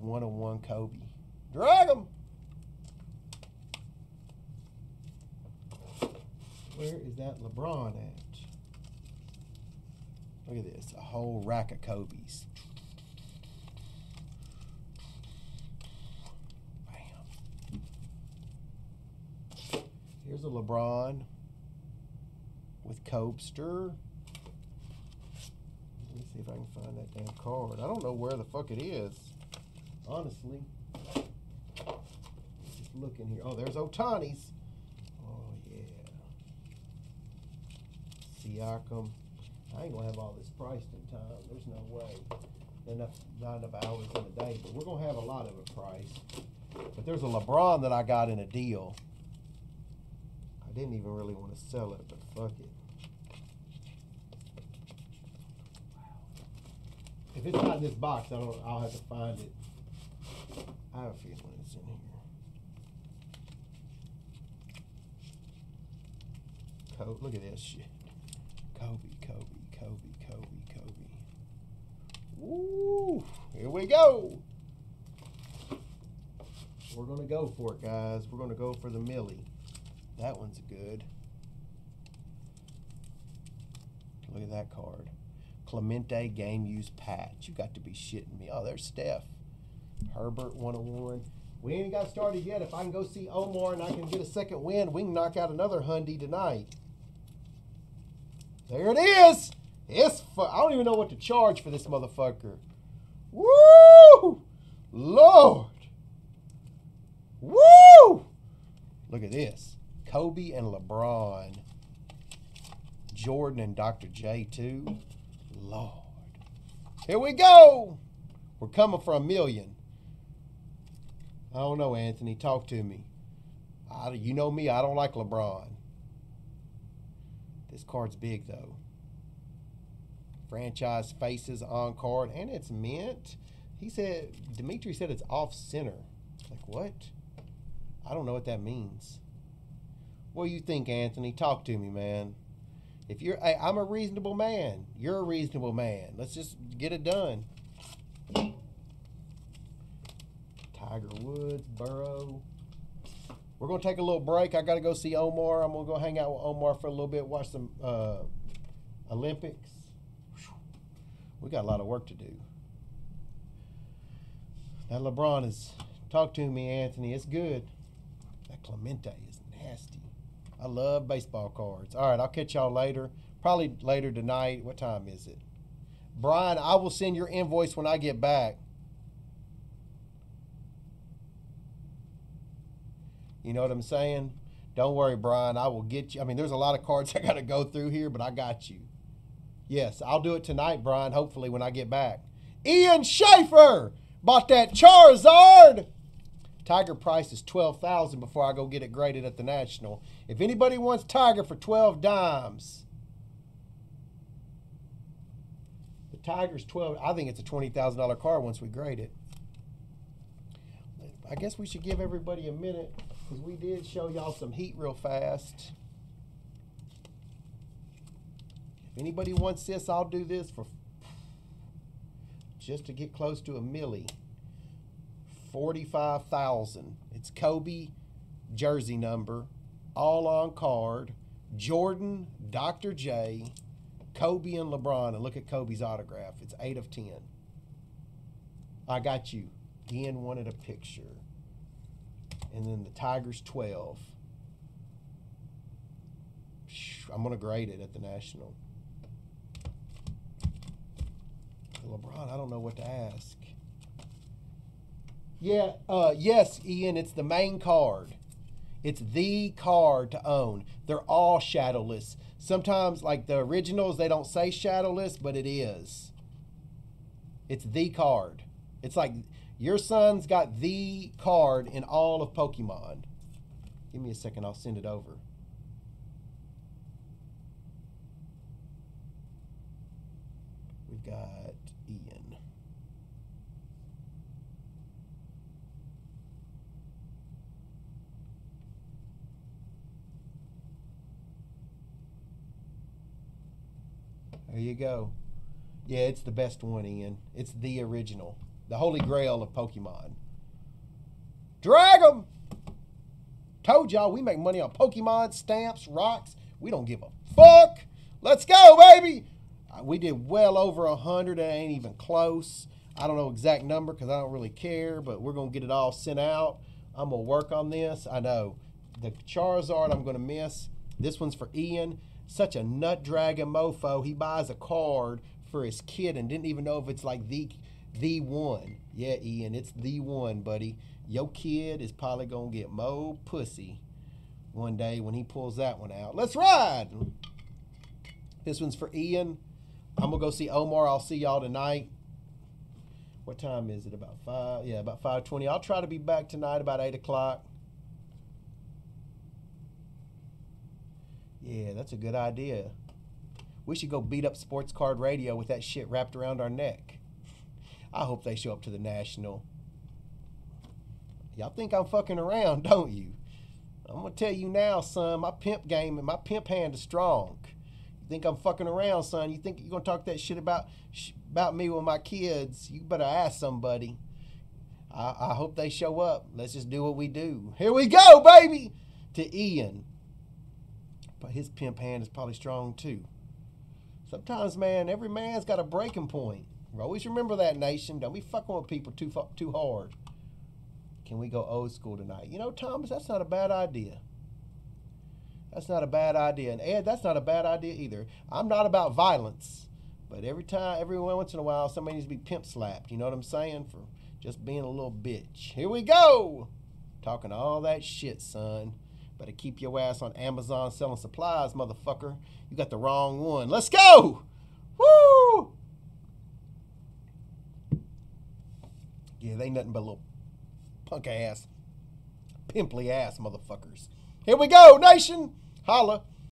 One on one Kobe. Drag him. Where is that LeBron at? Look at this. A whole rack of Kobe's. Bam. Here's a LeBron with Cobster. See if I can find that damn card. I don't know where the fuck it is. Honestly. Just looking here. Oh, there's Ohtani's. Oh yeah. Siakam. I ain't gonna have all this priced in time. There's no way. Enough not enough hours in a day, but we're gonna have a lot of it priced. But there's a LeBron that I got in a deal. I didn't even really want to sell it, but fuck it. If it's not in this box, I don't. I'll have to find it. I have a feeling it's in here. Kobe, look at this shit. Kobe, Kobe, Kobe, Kobe, Kobe. Woo! Here we go. We're gonna go for it, guys. We're gonna go for the Millie. That one's good. Look at that card. Clemente game use patch. You got to be shitting me. Oh, there's Steph. Herbert 101. We ain't got started yet. If I can go see Omar and I can get a second win, we can knock out another Hundy tonight. There it is. It's I don't even know what to charge for this motherfucker. Woo! Lord. Woo! Look at this. Kobe and LeBron. Jordan and Dr. J too. Lord. Here we go. We're coming for a million. I don't know, Anthony. Talk to me. I, you know me. I don't like LeBron. This card's big though. Franchise faces on card, and it's mint. He said Dimitri said it's off center. Like what? I don't know what that means. What do you think, Anthony? Talk to me, man. If you're, hey, I'm a reasonable man. You're a reasonable man. Let's just get it done. Tiger Woods, Burrow. We're gonna take a little break. I gotta go see Omar. I'm gonna go hang out with Omar for a little bit, watch some uh, Olympics. We got a lot of work to do. That LeBron is. Talk to me, Anthony. It's good. That Clemente is nasty. I love baseball cards. All right, I'll catch y'all later. Probably later tonight. What time is it? Brian, I will send your invoice when I get back. You know what I'm saying? Don't worry, Brian. I will get you. I mean, there's a lot of cards I got to go through here, but I got you. Yes, I'll do it tonight, Brian, hopefully when I get back. Ian Schaefer bought that Charizard. Tiger price is 12000 before I go get it graded at the National. If anybody wants Tiger for 12 dimes, the Tiger's 12. I think it's a $20,000 car once we grade it. I guess we should give everybody a minute because we did show y'all some heat real fast. If anybody wants this, I'll do this for just to get close to a milli. 45,000. It's Kobe jersey number, all on card. Jordan, Dr. J, Kobe and LeBron. And look at Kobe's autograph. It's 8 of 10. I got you. Ian wanted a picture. And then the Tigers 12. I'm going to grade it at the National. LeBron, I don't know what to ask. Yeah, uh, yes, Ian, it's the main card. It's the card to own. They're all shadowless. Sometimes, like the originals, they don't say shadowless, but it is. It's the card. It's like your son's got the card in all of Pokemon. Give me a second, I'll send it over. We've got Ian. Go. Yeah, it's the best one, Ian. It's the original. The holy grail of Pokemon. Drag 'em! Told y'all we make money on Pokemon, stamps, rocks. We don't give a fuck. Let's go, baby! Uh, We did well over a hundred. It ain't even close. I don't know exact number because I don't really care, but we're gonna get it all sent out. I'm gonna work on this. I know the Charizard I'm gonna miss. This one's for Ian. Such a nut dragon mofo. He buys a card for his kid and didn't even know if it's like the the one. Yeah, Ian, it's the one, buddy. Your kid is probably gonna get mo pussy one day when he pulls that one out. Let's ride. This one's for Ian. I'm gonna go see Omar. I'll see y'all tonight. What time is it? About five? Yeah, about five twenty. I'll try to be back tonight about eight o'clock. Yeah, that's a good idea. We should go beat up Sports Card Radio with that shit wrapped around our neck. I hope they show up to the national. Y'all think I'm fucking around, don't you? I'm gonna tell you now, son. My pimp game and my pimp hand is strong. You think I'm fucking around, son? You think you're gonna talk that shit about sh- about me with my kids? You better ask somebody. I, I hope they show up. Let's just do what we do. Here we go, baby. To Ian. But his pimp hand is probably strong too. Sometimes, man, every man's got a breaking point. Always remember that, nation. Don't be fucking with people too too hard. Can we go old school tonight? You know, Thomas, that's not a bad idea. That's not a bad idea. And Ed, that's not a bad idea either. I'm not about violence, but every time, every once in a while, somebody needs to be pimp slapped. You know what I'm saying? For just being a little bitch. Here we go. Talking all that shit, son. Better keep your ass on Amazon selling supplies, motherfucker. You got the wrong one. Let's go. Woo! Yeah, they nothing but little punk ass, pimply ass motherfuckers. Here we go, nation. Holla.